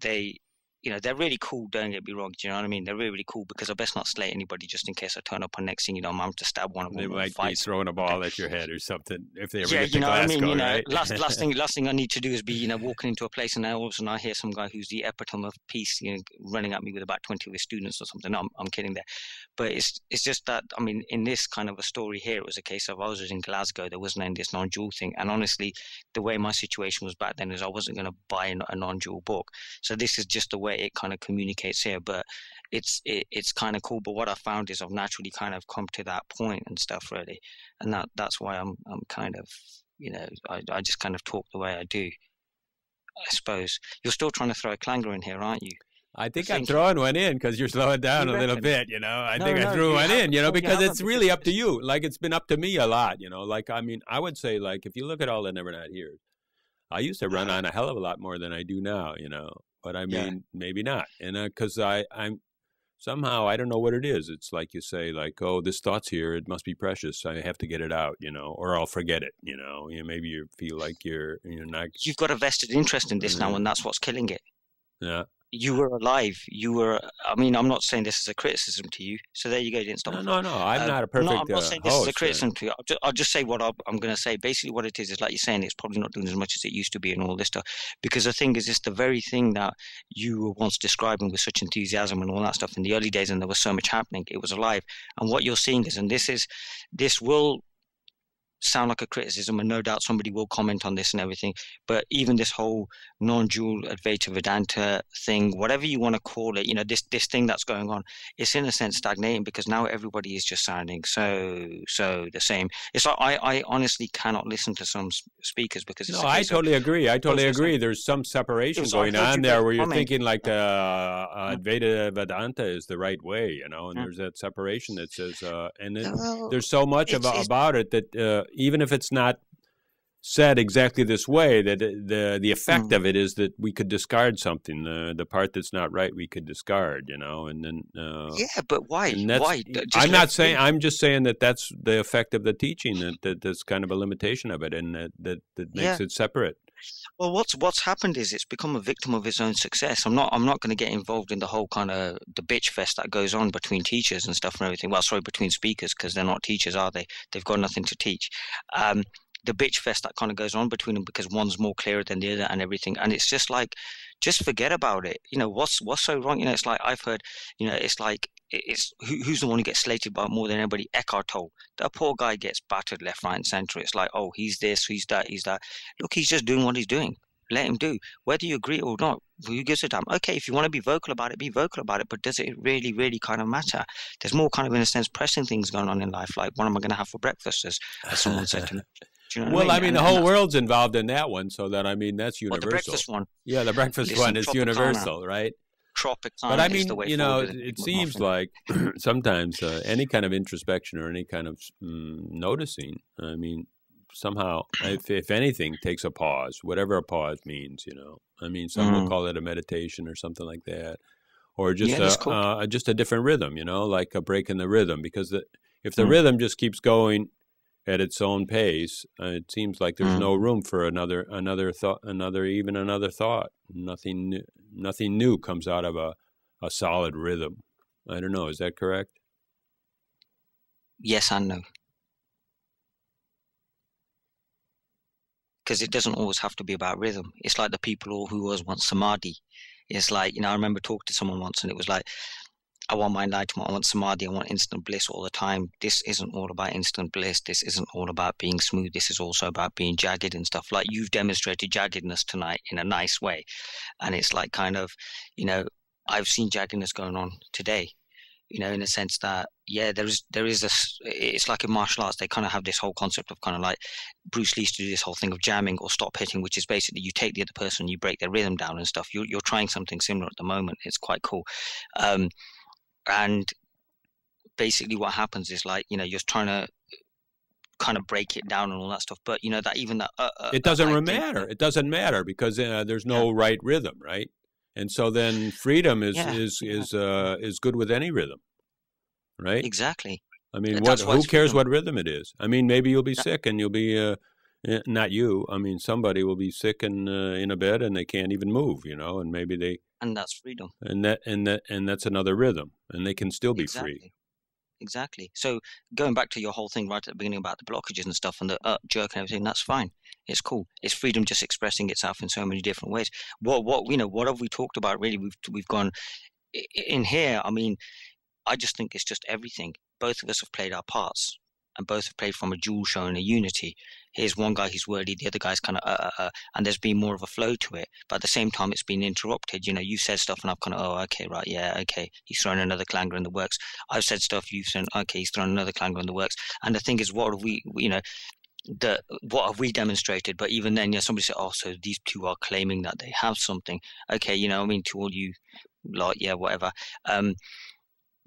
they you know, they're really cool. Don't get me wrong. Do you know what I mean? They're really, really cool because I best not slay anybody just in case I turn up on next thing you know, I'm to stab one of them. They might be throwing a ball at your head or something if they ever yeah, get you know Glasgow, what I mean. You know, right? last last thing last thing I need to do is be you know walking into a place and all of a sudden I hear some guy who's the epitome of peace, you know, running at me with about twenty of his students or something. No, I'm I'm kidding there, but it's it's just that I mean, in this kind of a story here, it was a case of I was in Glasgow. There wasn't any this non-dual thing, and honestly, the way my situation was back then is I wasn't going to buy a non-dual book. So this is just the way it kind of communicates here, but it's it, it's kind of cool. But what I found is I've naturally kind of come to that point and stuff really, and that that's why I'm I'm kind of you know I I just kind of talk the way I do. I suppose you're still trying to throw a clanger in here, aren't you? I think I'm throwing one in because you're slowing down you a little bit, you know. I no, think no, I threw one in, you know, because it's really up to you. Like it's been up to me a lot, you know. Like I mean, I would say like if you look at all the Never Not Here, I used to run uh-huh. on a hell of a lot more than I do now, you know but I mean, yeah. maybe not. And because uh, I, I'm somehow I don't know what it is. It's like you say, like, oh, this thought's here. It must be precious. I have to get it out, you know, or I'll forget it. You know, you know, maybe you feel like you're you're not. You've got a vested interest in this now, and that's what's killing it. Yeah you were alive. You were. I mean, I'm not saying this as a criticism to you. So there you go. You didn't stop. No, no, no. I'm uh, not a perfect. No, I'm not saying this host, is a criticism to you. I'll just, I'll just say what i am going to say. Basically, what it is is like you're saying, it's probably not doing as much as it used to be and all this stuff. Because the thing is, it's the very thing that you were once describing with such enthusiasm and all that stuff in the early days, and there was so much happening. It was alive, and what you're seeing is, and this is, this will sound like a criticism, and no doubt somebody will comment on this and everything. But even this whole non-dual Advaita Vedanta thing, whatever you want to call it, you know, this this thing that's going on, it's in a sense stagnating because now everybody is just sounding so so the same. It's like I, I honestly cannot listen to some speakers because no, I totally of, agree. I totally agree. There's some separation going on there where you're comment. thinking like uh, uh, Advaita Vedanta is the right way, you know, and there's that separation that says, uh, and then well, there's so much about, about it that uh, even if it's not said exactly this way that the the effect mm. of it is that we could discard something the the part that's not right we could discard you know and then uh, yeah but why why just i'm not saying i'm just saying that that's the effect of the teaching that, that that's kind of a limitation of it and that that, that makes yeah. it separate well, what's what's happened is it's become a victim of its own success. I'm not I'm not going to get involved in the whole kind of the bitch fest that goes on between teachers and stuff and everything. Well, sorry, between speakers because they're not teachers, are they? They've got nothing to teach. Um, the bitch fest that kind of goes on between them because one's more clearer than the other and everything. And it's just like, just forget about it. You know, what's what's so wrong? You know, it's like I've heard, you know, it's like it's who, who's the one who gets slated by more than anybody? Eckhart Tolle. That poor guy gets battered left, right, and center. It's like, oh, he's this, he's that, he's that. Look, he's just doing what he's doing. Let him do. Whether you agree or not, who gives a damn? Okay, if you want to be vocal about it, be vocal about it. But does it really, really kind of matter? There's more kind of, in a sense, pressing things going on in life. Like, what am I going to have for breakfast? As, as someone said to me. You know well, I mean, I mean the whole world's involved in that one, so that I mean that's universal. Well, the breakfast one. Yeah, the breakfast one is universal, right? Tropicana but I mean, you know, it seems like sometimes uh, any kind of introspection or any kind of mm, noticing. I mean, somehow, if, if anything, takes a pause, whatever a pause means. You know, I mean, some mm. will call it a meditation or something like that, or just yeah, a cool. uh, just a different rhythm. You know, like a break in the rhythm, because the, if the mm. rhythm just keeps going at its own pace, uh, it seems like there's mm. no room for another another thought, another even another thought. Nothing new, nothing new comes out of a a solid rhythm. I don't know. Is that correct? Yes and no. Because it doesn't always have to be about rhythm. It's like the people who always want samadhi. It's like you know, I remember talking to someone once, and it was like, I want my enlightenment, I want samadhi, I want instant bliss all the time. This isn't all about instant bliss. This isn't all about being smooth. This is also about being jagged and stuff. Like you've demonstrated jaggedness tonight in a nice way. And it's like kind of, you know, I've seen jaggedness going on today. you know, in a sense that yeah, there is there is this. It's like in martial arts, they kind of have this whole concept of kind of like Bruce Lee used to do this whole thing of jamming or stop hitting, which is basically you take the other person, you break their rhythm down and stuff. You're you're trying something similar at the moment. It's quite cool, um, and basically what happens is like you know you're trying to kind of break it down and all that stuff. But you know that even that uh, uh, it doesn't matter. It doesn't matter because uh, there's no yeah. right rhythm, right? And so then freedom is yeah. is is uh, is good with any rhythm, right? Exactly. I mean, what? Who cares freedom. what rhythm it is? I mean, maybe you'll be yeah. sick and you'll be. Uh, eh, not you. I mean, somebody will be sick and uh, in a bed and they can't even move, you know, and maybe they and that's freedom. And that and that and that's another rhythm, and they can still be exactly. free exactly. So going back to your whole thing right at the beginning about the blockages and stuff and the uh, jerk and everything, that's fine. It's cool. It's freedom just expressing itself in so many different ways. What what you know, what have we talked about really? We've we've gone in here. I mean, I just think it's just everything. Both of us have played our parts and both have played from a dual showing a unity. Here's one guy who's wordy, the other guy's kind of uh, uh, uh, and there's been more of a flow to it. But at the same time, it's been interrupted. You know, you said stuff and I've kind of, oh, okay, right, yeah, okay. He's throwing another clanger in the works. I've said stuff, you've said, okay, he's throwing another clanger in the works. And the thing is, what have we, you know, the what have we demonstrated? But even then, yeah, somebody said, "Oh, so these two are claiming that they have something." Okay, you know, I mean, to all you, like, yeah, whatever. Um,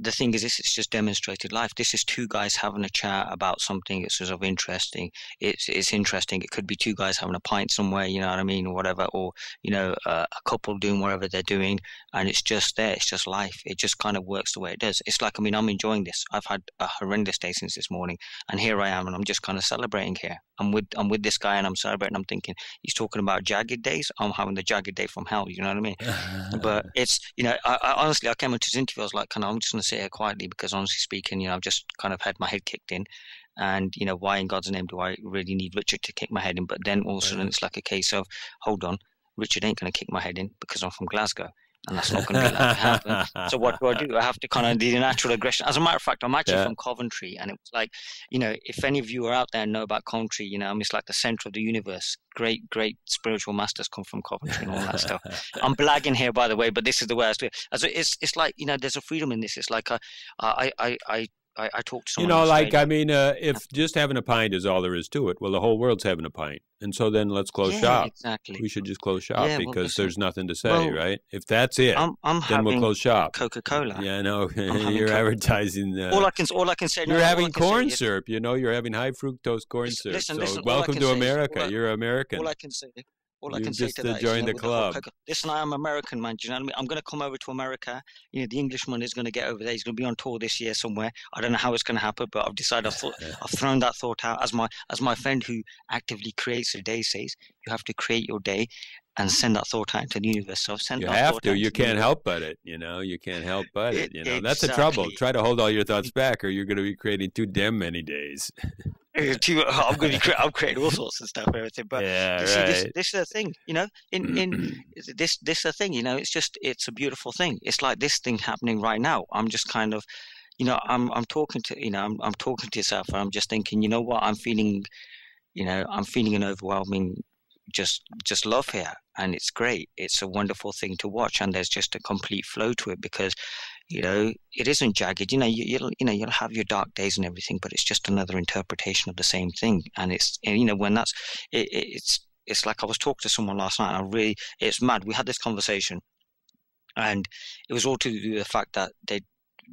the thing is, this is just demonstrated life. This is two guys having a chat about something that's sort of interesting. It's it's interesting. It could be two guys having a pint somewhere, you know what I mean, or whatever, or you know, uh, a couple doing whatever they're doing, and it's just there. It's just life. It just kind of works the way it does. It's like I mean, I'm enjoying this. I've had a horrendous day since this morning, and here I am, and I'm just kind of celebrating here. I'm with I'm with this guy, and I'm celebrating. I'm thinking he's talking about jagged days. I'm having the jagged day from hell. You know what I mean? but it's you know, I, I honestly, I came into this interview. I was like, kind of, I'm just gonna sit here quietly because honestly speaking, you know, I've just kind of had my head kicked in. And, you know, why in God's name do I really need Richard to kick my head in? But then all of a sudden it's like a case of, hold on, Richard ain't going to kick my head in because I'm from Glasgow and that's not going to be allowed to happen. So what do I do? I have to kind of do the natural aggression. As a matter of fact, I'm actually yeah. from Coventry, and it was like, you know, if any of you are out there and know about Coventry, you know, I mean, it's like the center of the universe. Great, great spiritual masters come from Coventry and all that stuff. I'm blagging here, by the way, but this is the way I do it. As it's, it's like you know, there's a freedom in this. It's like a, I, I, I I, I talked to You know, like I mean, uh, if just having a pint is all there is to it, well, the whole world's having a pint, and so then let's close yeah, shop. Exactly. We should just close shop yeah, because well, there's nothing to say, well, right? If that's it, I'm, I'm then we'll close shop. Coca Cola. Yeah, no, you're Coca- advertising. Uh, all I can, all I can say. You're no, having corn syrup. You know, you're having high fructose corn syrup. Listen, so listen, welcome to America. You're American. All I can say all you I can say to that join is, the club. The Listen, I am American, man. Do you know what I mean? I'm going to come over to America. You know, the Englishman is going to get over there. He's going to be on tour this year somewhere. I don't know how it's going to happen, but I've decided. I've, thought, I've thrown that thought out as my as my friend who actively creates a day says. You have to create your day, and mm-hmm. send that thought out to the universe. So send you that have to. You can't help but it. You know, you can't help but it. You know, that's the trouble. Try to hold all your thoughts back, or you're going to be creating too damn many days. too, I'm going to be. I'm creating all sorts of stuff, everything. But yeah, right. see, this, this is the thing. You know, in in this this is the thing. You know, it's just it's a beautiful thing. It's like this thing happening right now. I'm just kind of, you know, I'm I'm talking to you know I'm I'm talking to yourself, and I'm just thinking, you know what, I'm feeling you know i'm feeling an overwhelming just just love here and it's great. It's a wonderful thing to watch and there's just a complete flow to it because you know it isn't jagged. You know you, will you know you'll have your dark days and everything but it's just another interpretation of the same thing. And it's you know when that's it, it's it's like i was talking to someone last night and i really it's mad. We had this conversation and it was all to do with the fact that they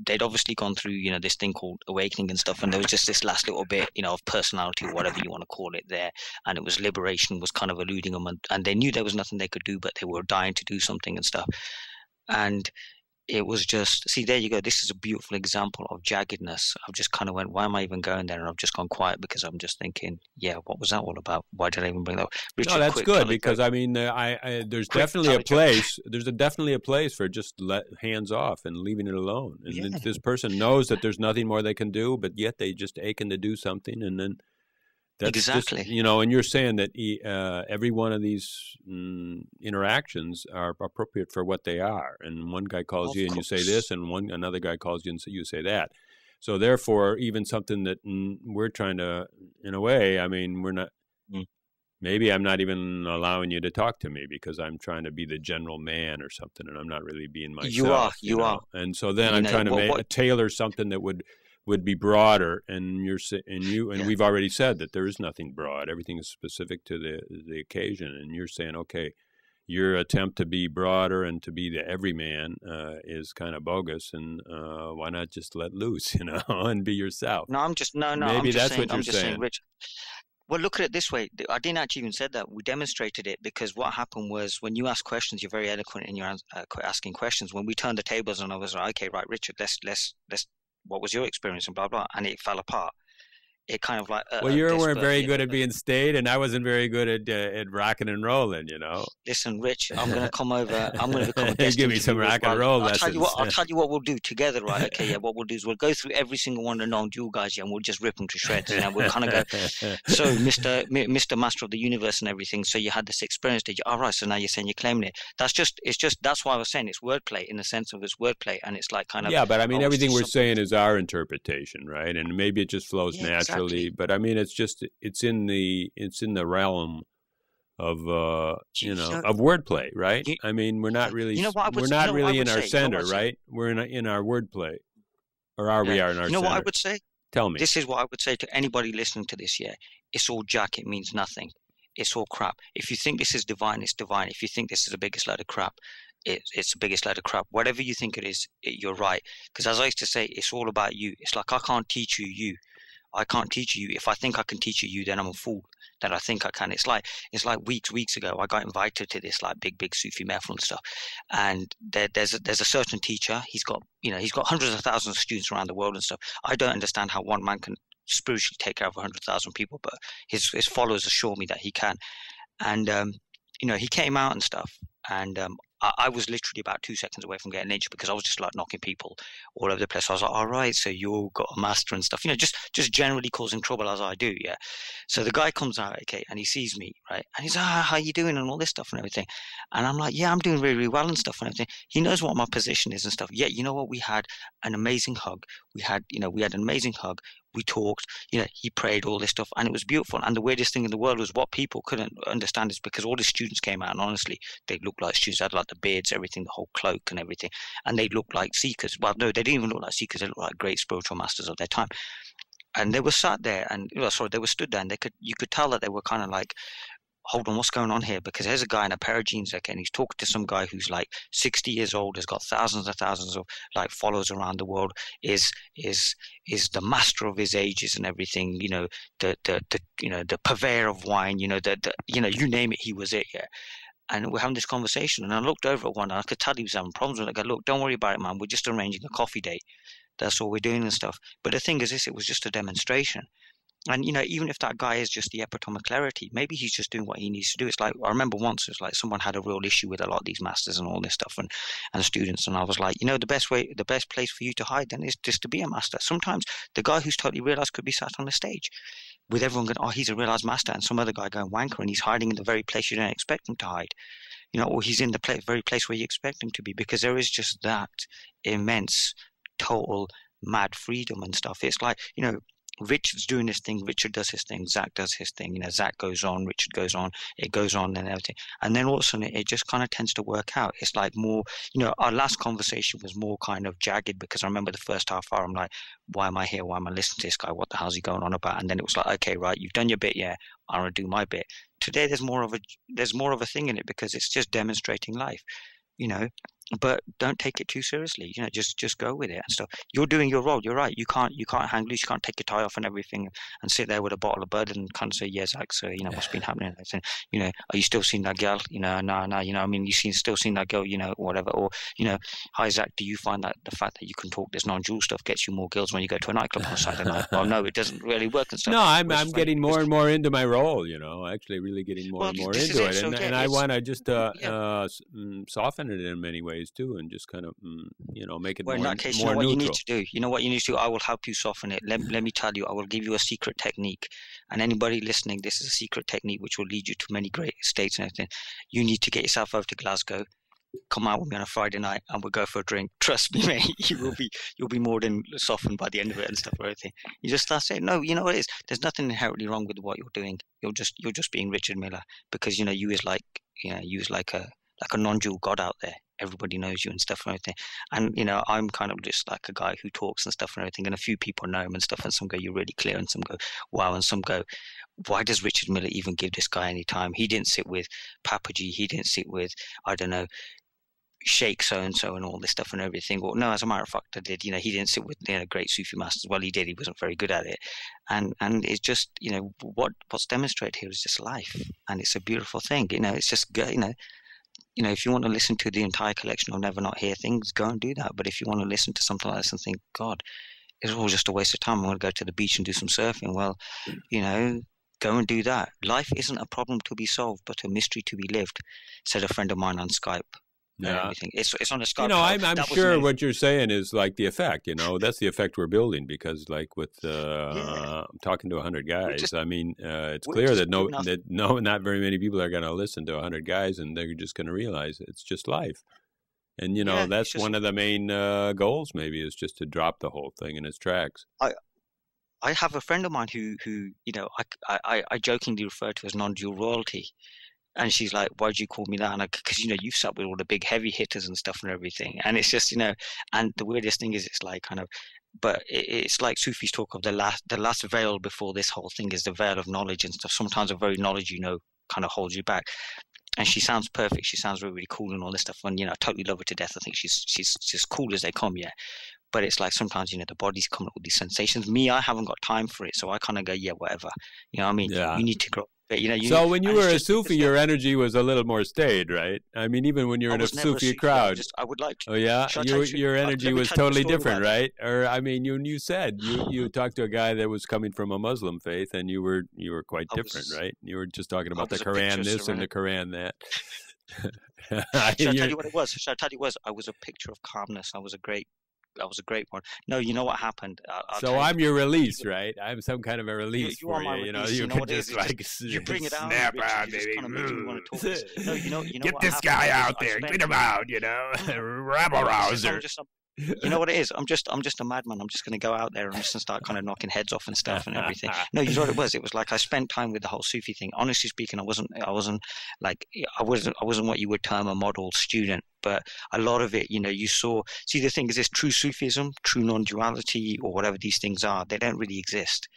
they'd obviously gone through you know this thing called awakening and stuff and there was just this last little bit you know of personality or whatever you want to call it there and it was liberation was kind of eluding them and, and they knew there was nothing they could do but they were dying to do something and stuff. And it was just see there you go. This is a beautiful example of jaggedness. I've just kind of went why am i even going there? And i've just gone quiet because i'm just thinking yeah what was that all about? Why did i even bring that up? Richard, no that's quick, good because i mean uh, I, I, there's quick, definitely a place there's a definitely a place for just let hands off and leaving it alone. And yeah. this person knows that there's nothing more they can do but yet they just aching to do something and then that's exactly. Just, you know, and you're saying that uh, every one of these mm, interactions are appropriate for what they are. And one guy calls of you and course. you say this, and one another guy calls you and you say that. So therefore, even something that mm, we're trying to, in a way, I mean, we're not. Mm. maybe I'm not even allowing you to talk to me because I'm trying to be the general man or something, and I'm not really being myself. You are, you, you know? are. And so then You I'm know, trying to what- tailor something that would would be broader, and you're and you and Yeah. we've already said that there is nothing broad. Everything is specific to the the occasion, and you're saying, okay. Your attempt to be broader and to be the everyman uh, is kind of bogus, and uh, why not just let loose, you know, and be yourself? No, I'm just no, no. I'm Maybe just that's saying, what I'm you're just saying, saying. Rich. Well, look at it this way. I didn't actually even said that. We demonstrated it because what happened was when you ask questions, you're very eloquent in your uh, asking questions. When we turned the tables and I was like, okay, right, Richard, let's let's let's. What was your experience and blah blah, and it fell apart. It kind of like uh, Well, uh, you this, weren't very good know, at being stayed, and I wasn't very good at uh, at rocking and rolling. You know, Listen, Rich, I'm going to come over. I'm going to become a guest. Give me some rock and roll I'll tell you what. I'll tell you what we'll do together, right? Okay, yeah. What we'll do is we'll go through every single one of the non-dual guys, yeah, and we'll just rip them to shreds. And we'll kind of go. So, Mr. M- Mr. Master of the Universe and everything. So you had this experience, did you? All right. So now you're saying you're claiming it. That's just. It's just. That's why I was saying it's wordplay in the sense of it's wordplay, and it's like kind of. yeah, but I mean, everything we're something- saying is our interpretation, right? And maybe it just flows Yeah, naturally. Exactly. But I mean, it's just it's in the it's in the realm of uh you know know- of wordplay, right? You- I mean, we're not really you know what I s- would we're s- you not know really in would our say? You know center, say? right? We're in a, in our wordplay, or are we are in our? You know center? what I would say? Tell me. This is what I would say to anybody listening to this. Yeah, it's all jack. It means nothing. It's all crap. If you think this is divine, it's divine. If you think this is the biggest load of crap, it, it's the biggest load of crap. Whatever you think it is, it, you're right. Because as I used to say, it's all about you. It's like I can't teach you you. I can't teach you. If I think I can teach you then I'm a fool. Then I think I can. It's like it's like weeks weeks ago. I got invited to this like big big Sufi mehfil and stuff, and there, there's a, there's a certain teacher. He's got you know he's got hundreds of thousands of students around the world and stuff. I don't understand how one man can spiritually take care of hundred thousand people, but his his followers assure me that he can. And um, you know, he came out and stuff, and um, I, I was literally about two seconds away from getting lynched because I was just like knocking people all over the place. I was like, "All right, so you all got a master and stuff," you know, just just generally causing trouble as I do, yeah. So the guy comes out, okay, and he sees me, right, and he's, "Ah, how you doing?" and all this stuff and everything, and I'm like, "Yeah, I'm doing really, really well and stuff and everything." He knows what my position is and stuff. Yeah, you know what? We had an amazing hug. We had, you know, we had an amazing hug. We talked, you know, he prayed all this stuff, and it was beautiful. And the weirdest thing in the world was what people couldn't understand is because all the students came out, and honestly, they looked like students. Had like the beards, everything, the whole cloak and everything, and they looked like seekers. Well, no, they didn't even look like seekers. They looked like great spiritual masters of their time. And they were sat there, and well, sorry, they were stood there, and they could, you could tell that they were kind of like, hold on, what's going on here? Because there's a guy in a pair of jeans, okay, and he's talking to some guy who's like 60 years old, has got thousands and thousands of like followers around the world, is is is the master of his ages and everything, you know, the the, the you know the purveyor of wine, you know, the, the you know, you name it, he was it, yeah. And we're having this conversation, and I looked over at one, and I could tell he was having problems with it. I go, look, don't worry about it, man. We're just arranging a coffee date. That's all we're doing and stuff. But the thing is, this it was just a demonstration. And you know, even if that guy is just the epitome of clarity, maybe he's just doing what he needs to do. It's like I remember once it was like someone had a real issue with a lot of these masters and all this stuff and, and students, and I was like, you know, the best way, the best place for you to hide then is just to be a master. Sometimes the guy who's totally realized could be sat on the stage with everyone going, oh, he's a realized master, and some other guy going wanker, and he's hiding in the very place you don't expect him to hide. You know, or he's in the very place where you expect him to be, because there is just that immense, total, mad freedom and stuff. It's like you know, Richard's doing his thing, Richard does his thing, Zak does his thing, you know, Zak goes on, Richard goes on, it goes on and everything. And then all of a sudden it, just kind of tends to work out. It's like more, you know, our last conversation was more kind of jagged because I remember the first half hour, I'm like, why am I here? Why am I listening to this guy? What the hell's he going on about? And then it was like, okay, right, you've done your bit, yeah, I'm gonna do my bit. Today there's more of a there's more of a thing in it because it's just demonstrating life, you know but don't take it too seriously. You know, just just go with it and stuff. You're doing your role. You're right. You can't you can't hang loose. You can't take your tie off and everything and sit there with a bottle of bud and kind of say, "Yeah, Zak. So you know what's been happening." You know, are you still seeing that girl? You know, no, no. You know, I mean, you seen still seeing that girl? You know, whatever. Or you know, hi Zak. Do you find that the fact that you can talk this non-dual stuff gets you more girls when you go to a nightclub on Saturday night? Well, no, it doesn't really work and stuff. No, I'm I'm getting more and more into my role. You know, actually, really getting more Well, and more into it, it, so and, yeah, and I want to just uh, yeah. uh, mm, soften it in many ways too, and just kind of mm, you know make it Well, in that case, you more know what you need to do. You know what you need to do. I will help you soften it. Let, let me tell you. I will give you a secret technique. And anybody listening, this is a secret technique which will lead you to many great states and everything. You need to get yourself over to Glasgow. come out with me on a Friday night and we'll go for a drink. Trust me, mate, you will be you'll be more than softened by the end of it and stuff or everything. You just start saying, no, you know what it is. There's nothing inherently wrong with what you're doing. You're just you're just being Richard Miller because you know you is like you know you is like a like a non-dual god out there. Everybody knows you and stuff and everything. And you know, I'm kind of just like a guy who talks and stuff and everything. And a few people know him and stuff. And some go, "You're really clear," and some go, "Wow," and some go, "Why does Richard Miller even give this guy any time? He didn't sit with Papaji. He didn't sit with I don't know." Sheikh so and so and all this stuff and everything. Well, no, as a matter of fact, I did. You know, he didn't sit with you know great Sufi masters. Well, he did. He wasn't very good at it, and and it's just you know what what's demonstrated here is just life, and it's a beautiful thing. You know, it's just you know you know, if you want to listen to the entire collection of Never Not Here things, go and do that. But if you want to listen to something like this and think, God, it's all just a waste of time. I want to go to the beach and do some surfing. Well, mm. you know, go and do that. Life isn't a problem to be solved, but a mystery to be lived, said a friend of mine on Skype yeah. everything. It's it's on a Skype. You know, I'm, I'm sure what you're saying is like the effect. You know, that's the effect we're building because, like, with uh, yeah. I'm talking to hundred guys. Just, I mean, uh, it's clear that no, that no, not very many people are going to listen to hundred guys, and they're just going to realize it's just life. And you know, yeah, that's just, one of the main uh, goals. Maybe is just to drop the whole thing in its tracks. I I have a friend of mine who who you know I I, I jokingly refer to as non-dual royalty and she's like, "Why'd you call me that?" And because you know you've sat with all the big heavy hitters and stuff and everything, and it's just you know, and the weirdest thing is it's like kind of, but it's like Sufis talk of the last the last veil before this whole thing is the veil of knowledge and stuff. Sometimes the very knowledge you know kind of holds you back. And she sounds perfect. She sounds really, really cool and all this stuff. And you know, I totally love her to death. I think she's she's as cool as they come. Yeah, but it's like sometimes you know the body's coming up with these sensations. Me, I haven't got time for it, so I kind of go, yeah, whatever. You know, what I mean, yeah. you need to grow but, you know, you, so when you were a Sufi, your energy was a little more staid, right? I mean, even when you're I in a Sufi a crowd. Just, I would like to. Oh yeah, you, your energy was totally different, right? Or I mean, you you said you you talked to a guy that was coming from a Muslim faith, and you were you were quite different, was, right? You were just talking about the Quran this and the Quran that. Should I tell you what it was? Should I tell you what it was? I was a picture of calmness. I was a great that was a great one. No, you know what happened? I'll so I'm you. your release, right? I'm some kind of a release you, you for you. You know, you, you know just like just, you bring it out, snap out, baby. Kind of no, you know, you know Get this guy out there, get him out. You know, rabble rouser you know what it is? I'm just I'm just a madman. I'm just going to go out there and just start kind of knocking heads off and stuff and everything. No, you know what it was? It was like I spent time with the whole Sufi thing. Honestly speaking, I wasn't I wasn't like I wasn't I wasn't what you would term a model student, but a lot of it, you know, you saw. See, the thing is, this true Sufism, true non-duality, or whatever these things are, they don't really exist.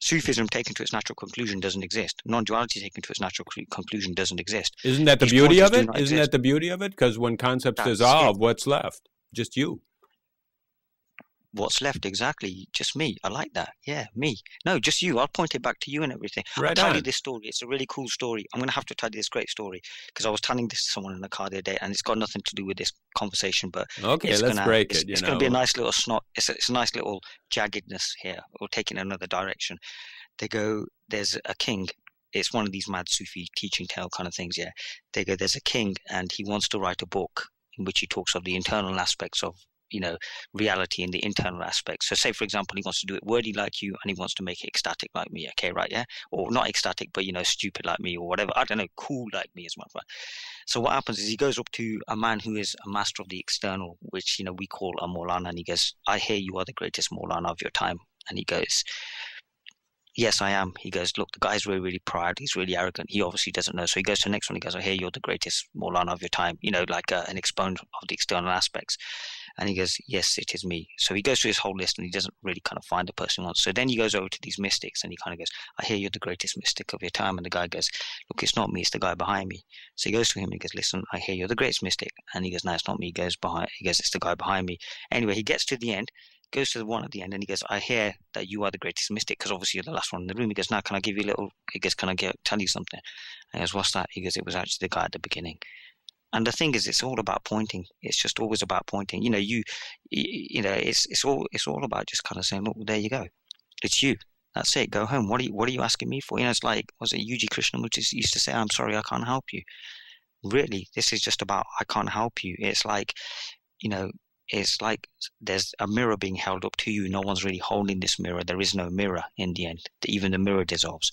Sufism taken to its natural conclusion doesn't exist. Non-duality taken to its natural conclusion doesn't exist. Isn't that the These beauty of it? Isn't exist. that the beauty of it? Because when concepts That's dissolve, it. what's left? Just you. What's left exactly? Just me. I like that. Yeah, me. No, just you. I'll point it back to you and everything. Right I'll tell on. you this story. It's a really cool story. I'm going to have to tell you this great story because I was telling this to someone in the car the other day, and it's got nothing to do with this conversation. But okay, let's gonna, break it's, it. It's going to be a nice little snot. It's a, it's a nice little jaggedness here. It in another direction. They go. There's a king it's one of these mad Sufi teaching tale kind of things. Yeah, they go. There's a king, and he wants to write a book in which he talks of the internal aspects of you know reality and the internal aspects so say for example he wants to do it wordy like you and he wants to make it ecstatic like me okay right yeah or not ecstatic but you know stupid like me or whatever i don't know cool like me as well so what happens is he goes up to a man who is a master of the external which you know we call a Maulana and he goes i hear you are the greatest Maulana of your time and he goes yes, I am. He goes, look, the guy's really, really proud. He's really arrogant. He obviously doesn't know. So he goes to the next one. He goes, I hear you're the greatest Maulana of your time, you know, like uh, an exponent of the external aspects. And he goes, yes, it is me. So he goes through his whole list and he doesn't really kind of find the person he wants. So then he goes over to these mystics and he kind of goes, I hear you're the greatest mystic of your time. And the guy goes, look, it's not me. It's the guy behind me. So he goes to him and he goes, listen, I hear you're the greatest mystic. And he goes, no, it's not me. He goes behind, he goes, it's the guy behind me. Anyway, he gets to the end goes to the one at the end and he goes, I hear that you are the greatest mystic because obviously you're the last one in the room. He goes, Now, can I give you a little? He goes, Can I get, tell you something? And he goes, What's that? He goes, It was actually the guy at the beginning. And the thing is, it's all about pointing. It's just always about pointing. You know, you, you know, it's it's all it's all about just kind of saying, look, there you go, it's you. That's it. Go home. What are you What are you asking me for? You know, it's like was it U.G. Krishnamurti used to say, "I'm sorry, I can't help you." Really, this is just about I can't help you. It's like, you know, it's like there's a mirror being held up to you. No one's really holding this mirror. There is no mirror in the end. Even the mirror dissolves.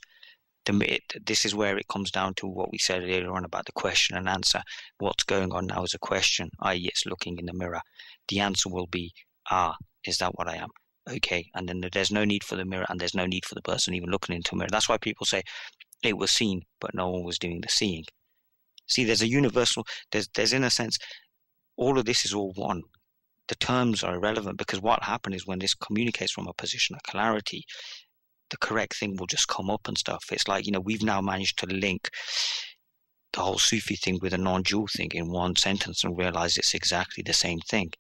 The, this is where it comes down to what we said earlier on about the question and answer. What's going on now is a question, i.e., it's looking in the mirror. The answer will be, ah, is that what I am? Okay, and then there's no need for the mirror, and there's no need for the person even looking into a mirror. That's why people say it was seen, but no one was doing the seeing. See, there's a universal. There's, there's in a sense, all of this is all one. The terms are irrelevant because what happened is when this communicates from a position of clarity, the correct thing will just come up and stuff. It's like, you know, we've now managed to link the whole Sufi thing with a non dual thing in one sentence and realize it's exactly the same thing.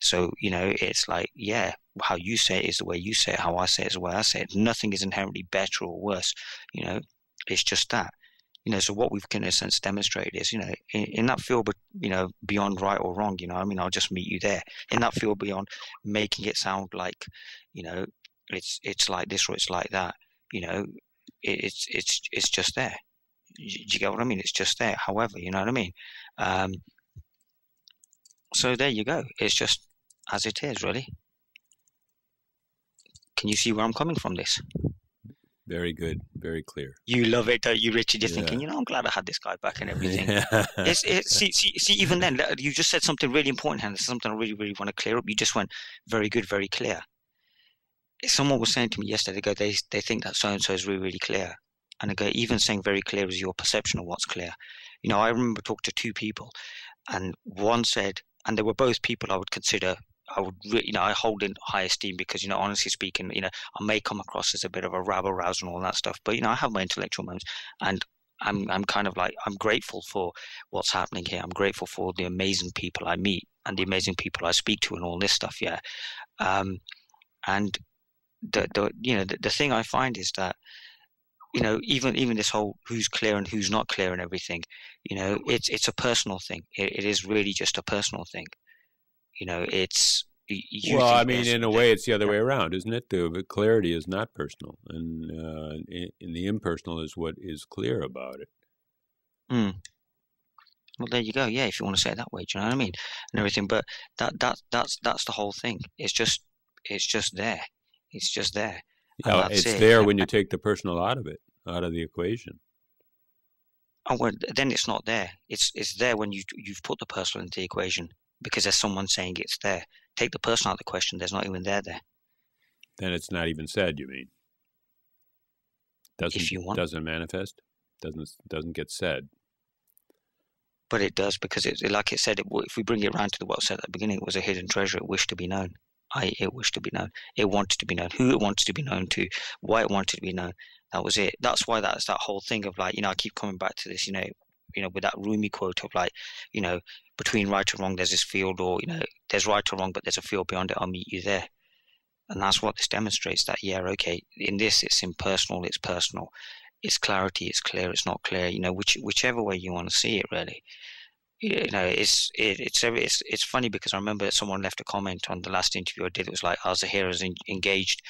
So, you know, it's like, yeah, how you say it is the way you say it, how I say it is the way I say it. Nothing is inherently better or worse, you know, it's just that. You know, so what we've in a sense demonstrated is, you know, in, in that field, but you know, beyond right or wrong, you know, I mean, I'll just meet you there. In that field beyond making it sound like, you know, it's it's like this or it's like that. You know, it, it's it's it's just there. Do you get what I mean? It's just there. However, you know what I mean. Um, so there you go. It's just as it is, really. Can you see where I'm coming from? This. Very good, very clear. You love it, don't you, Richard? You're yeah. thinking, you know, I'm glad I had this guy back and everything. Yeah. it's, it's, see, see, see, even then, you just said something really important, and something I really, really want to clear up. You just went very good, very clear someone was saying to me yesterday, they go, they, they think that so and so is really, really clear. And I go, even saying very clear is your perception of what's clear. You know, I remember talking to two people, and one said, and they were both people I would consider, I would, really, you know, I hold in high esteem because, you know, honestly speaking, you know, I may come across as a bit of a rabble rouser and all that stuff, but, you know, I have my intellectual moments, and I'm, I'm kind of like, I'm grateful for what's happening here. I'm grateful for the amazing people I meet and the amazing people I speak to and all this stuff, yeah. Um, and the, the you know the, the thing I find is that you know even even this whole who's clear and who's not clear and everything you know it's it's a personal thing. It, it is really just a personal thing. You know it's well i mean in a way it's the other way around isn't it? The clarity is not personal and uh, in, in the impersonal is what is clear about it. Mm. well there you go. Yeah if you want to say it that way do you know what i mean? And everything but that that that's that's the whole thing. It's just it's just there it's just there. Yeah, it's it. there when you take the personal out of it, out of the equation. Oh, well, then it's not there. It's it's there when you you've put the personal into the equation because there's someone saying it's there. Take the personal out of the question. There's not even there there. Then it's not even said. You mean? Doesn't if you want. doesn't manifest. Doesn't doesn't get said. But it does because it, like it said, it, if we bring it around to the what said at the beginning, it was a hidden treasure. It wished to be known. I it wished to be known. It wanted to be known. Who it wanted to be known to. Why it wanted to be known. That was it. That's why that's that whole thing of like you know I keep coming back to this. You know, you know with that Rumi quote of like you know between right and wrong there's this field or you know there's right or wrong but there's a field beyond it. I'll meet you there. And that's what this demonstrates. That yeah, okay. In this, it's impersonal. It's personal. It's clarity. It's clear. It's not clear. You know, which whichever way you want to see it, really you know, it's it, it's it's it's funny because I remember someone left a comment on the last interview I did. It was like, "Are the heroes engaged?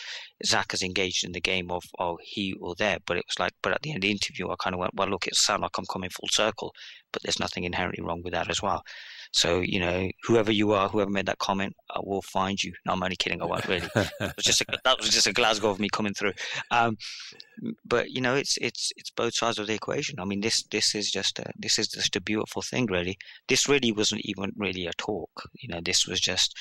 Zak is engaged in the game of oh he or there." But it was like, but at the end of the interview, I kind of went, "Well, look, it sounds like I'm coming full circle, but there's nothing inherently wrong with that as well." So you know, whoever you are, whoever made that comment, I will find you. No, I'm only kidding. I won't really. it was just a, that was just a Glasgow of me coming through. Um, but you know, it's it's it's both sides of the equation. I mean, this this is just a, this is just a beautiful thing, really. This really wasn't even really a talk. You know, this was just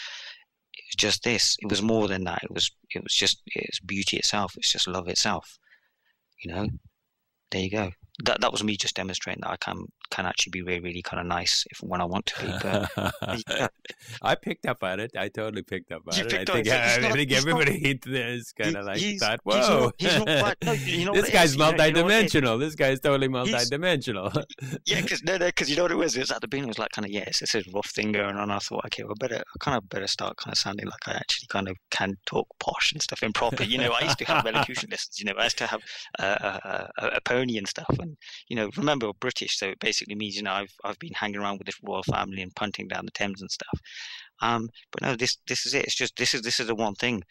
it was just this. It was more than that. It was it was just it's beauty itself. It's just love itself. You know, there you go that that was me just demonstrating that I can can actually be really really kind of nice if when I want to be. But yeah. I picked up on it. I totally picked up on you it. I think, I, not, think everybody not, is kind of like thought, "Whoa, he's not, he's no, you know this guy's multidimensional. You know this guy's totally multidimensional." yeah, because no, no, because you know what it was. It was at the beginning. It was like kind of yes, it's a rough thing going on. I thought, okay, well, better I kind of better start kind of sounding like I actually kind of can talk posh and stuff improper. You know, I used to have elocution lessons. You know, I used to have a, a, a pony and stuff. And you know, remember British, so it basically means you know I've I've been hanging around with this royal family and punting down the Thames and stuff. Um, but no, this this is it. It's just this is this is the one thing.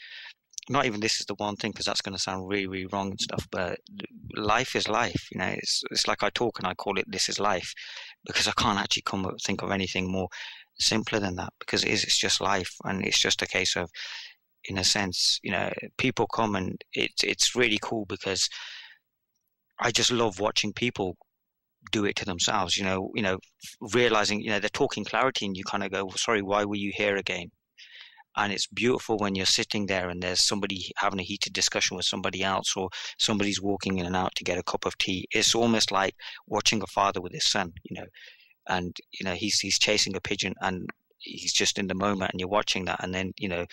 Not even this is the one thing because that's going to sound really really wrong and stuff. But life is life. You know, it's it's like I talk and I call it this is life because I can't actually come up think of anything more simpler than that because it is it's just life and it's just a case of in a sense you know people come and it's it's really cool because I just love watching people do it to themselves. You know, you know, realizing you know they're talking clarity, and you kind of go, well, "Sorry, why were you here again?" And it's beautiful when you're sitting there and there's somebody having a heated discussion with somebody else, or somebody's walking in and out to get a cup of tea. It's almost like watching a father with his son. You know, and you know he's he's chasing a pigeon and he's just in the moment, and you're watching that, and then you know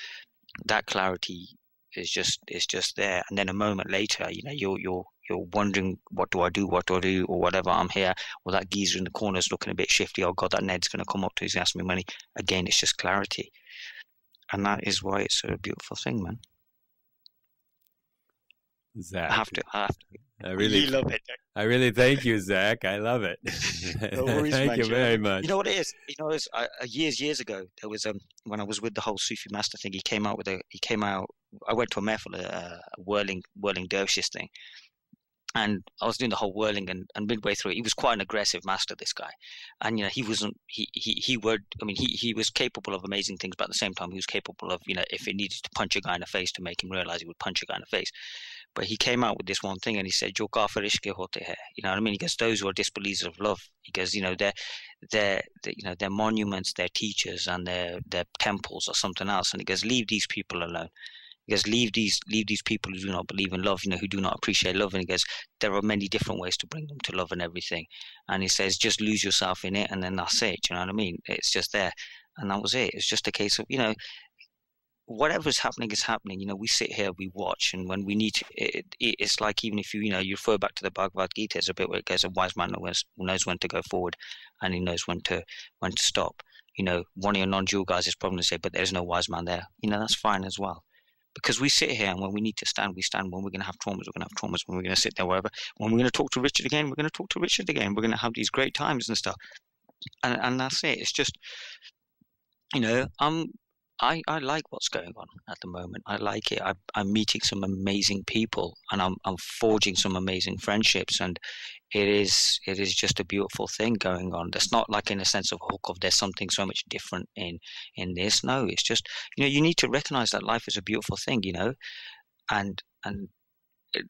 that clarity is just is just there and then a moment later you know you're you're you're wondering what do I do, what do I do, or whatever. I'm here. Well, that geezer in the corner is looking a bit shifty. Oh God, that Ned's going to come up to. He's asking me money. Again, it's just clarity, and that is why it's a beautiful thing, man. Zak. I have to. I have to. I really love it. I really thank you, Zak. I love it. No worries, thank you You very much. You know what it is? You know, it's, uh, uh, years years ago there was um when I was with the whole Sufi master thing. He came out with a he came out. I went to a mehfil, a, a whirling whirling dervishes thing, and I was doing the whole whirling, and, and midway through, he was quite an aggressive master. This guy, and you know, he wasn't he he he would. I mean, he he was capable of amazing things, but at the same time, he was capable of you know, if he needed to punch a guy in the face to make him realize, he would punch a guy in the face. But he came out with this one thing, and he said, "Jo kafir ishq hote hai." You know what I mean? He goes, "Those who are disbelievers of love." He goes, "You know, they're their, their you know their monuments, their teachers, and their their temples or something else. And he goes, leave these people alone. He goes, leave these leave these people who do not believe in love, you know, who do not appreciate love. And he goes, there are many different ways to bring them to love and everything. And he says, just lose yourself in it, and then that's it. You know what I mean? It's just there, and that was it. It's just a case of you know. Whatever's happening is happening. You know, we sit here, we watch, and when we need to, it, it, it's like even if you, you know, you refer back to the Bhagavad Gita, it's a bit where it goes, a wise man knows, knows when to go forward, and he knows when to when to stop. You know, one of your non-dual guys is probably going to say, but there's no wise man there. You know, that's fine as well. Because we sit here and when we need to stand, we stand. When we're going to have traumas, we're going to have traumas. When we're going to sit there, wherever. When we're going to talk to Richard again, we're going to talk to Richard again. We're going to have these great times and stuff. And and that's it. It's just, you know, I'm I, I like what's going on at the moment. I like it. I, I'm meeting some amazing people, and I'm I'm forging some amazing friendships, and it is it is just a beautiful thing going on. That's not like in a sense of oh hook of there's something so much different in in this. No, it's just you know you need to recognize that life is a beautiful thing, you know, and and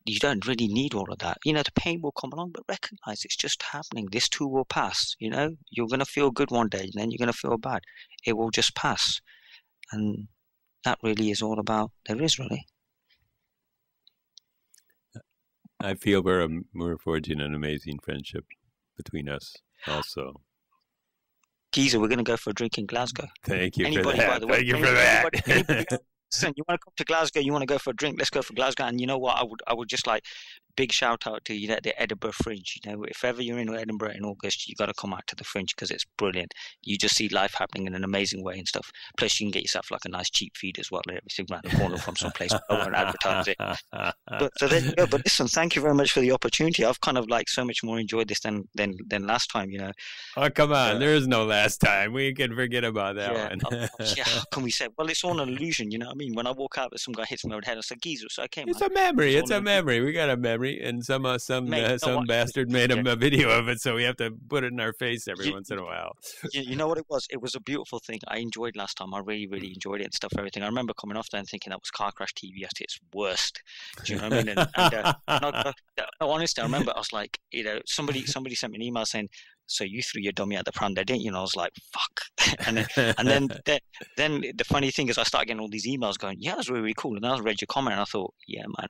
you don't really need all of that. You know, the pain will come along, but recognize it's just happening. This too will pass. You know, you're gonna feel good one day, and then you're gonna feel bad. It will just pass, and that really is all about there is really. I feel we're um, we're forging an amazing friendship between us. Also, Geezer, we're gonna go for a drink in Glasgow. thank you Anybody, for by that. the way, thank you for anybody- that. anybody- Listen, you want to come to Glasgow? You want to go for a drink? Let's go for Glasgow. And you know what? I would, I would just like big shout out to you know the Edinburgh Fringe. You know, if ever you're in Edinburgh in August, you got to come out to the Fringe because it's brilliant. You just see life happening in an amazing way and stuff. Plus, you can get yourself like a nice cheap feed as well. Everything around the corner from someplace. I won't advertise it. But so there you go. But listen, thank you very much for the opportunity. I've kind of like so much more enjoyed this than than than last time. You know. oh come on! Yeah. There is no last time. We can forget about that yeah, one. yeah, how can we say? Well, it's all an illusion, you know what I mean? When I walk out, some guy hits me over the head. I say, "Geezer, it's okay, man." It's a memory. It's It's a memory. We got a memory, and some uh, some Mate, uh, some bastard made a, a video of it, so we have to put it in our face every You- once in a while. you, you know what it was? It was a beautiful thing. I enjoyed last time. I really, really Mm. enjoyed it and stuff. Everything. I remember coming off there and thinking that was car crash TV at its worst. Do you know what I mean? And, and uh, no, no, no, honestly, I remember I was like, you know, somebody somebody sent me an email saying, "So you threw your dummy at the pram there, didn't you?" And I was like, "Fuck." and then and then the, then the funny thing is, I started getting all these emails going, "Yeah, was really, really cool." And I read your comment, and I thought, "Yeah, man."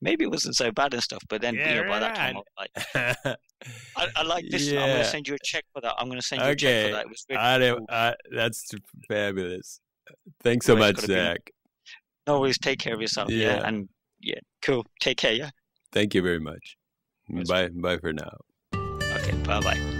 Maybe it wasn't so bad and stuff, but then you Yeah, know, by that time, I was like, I, I like this. I'm going to send you a check for that. I'm going to send you a check for that. It was really I don't, cool. I, that's fabulous. Thanks so much, be- Zak. No worries. Take care of yourself. Yeah. Yeah. And yeah, cool. Take care. Yeah. Thank you very much. Yes. Bye, bye for now. Okay. Bye bye.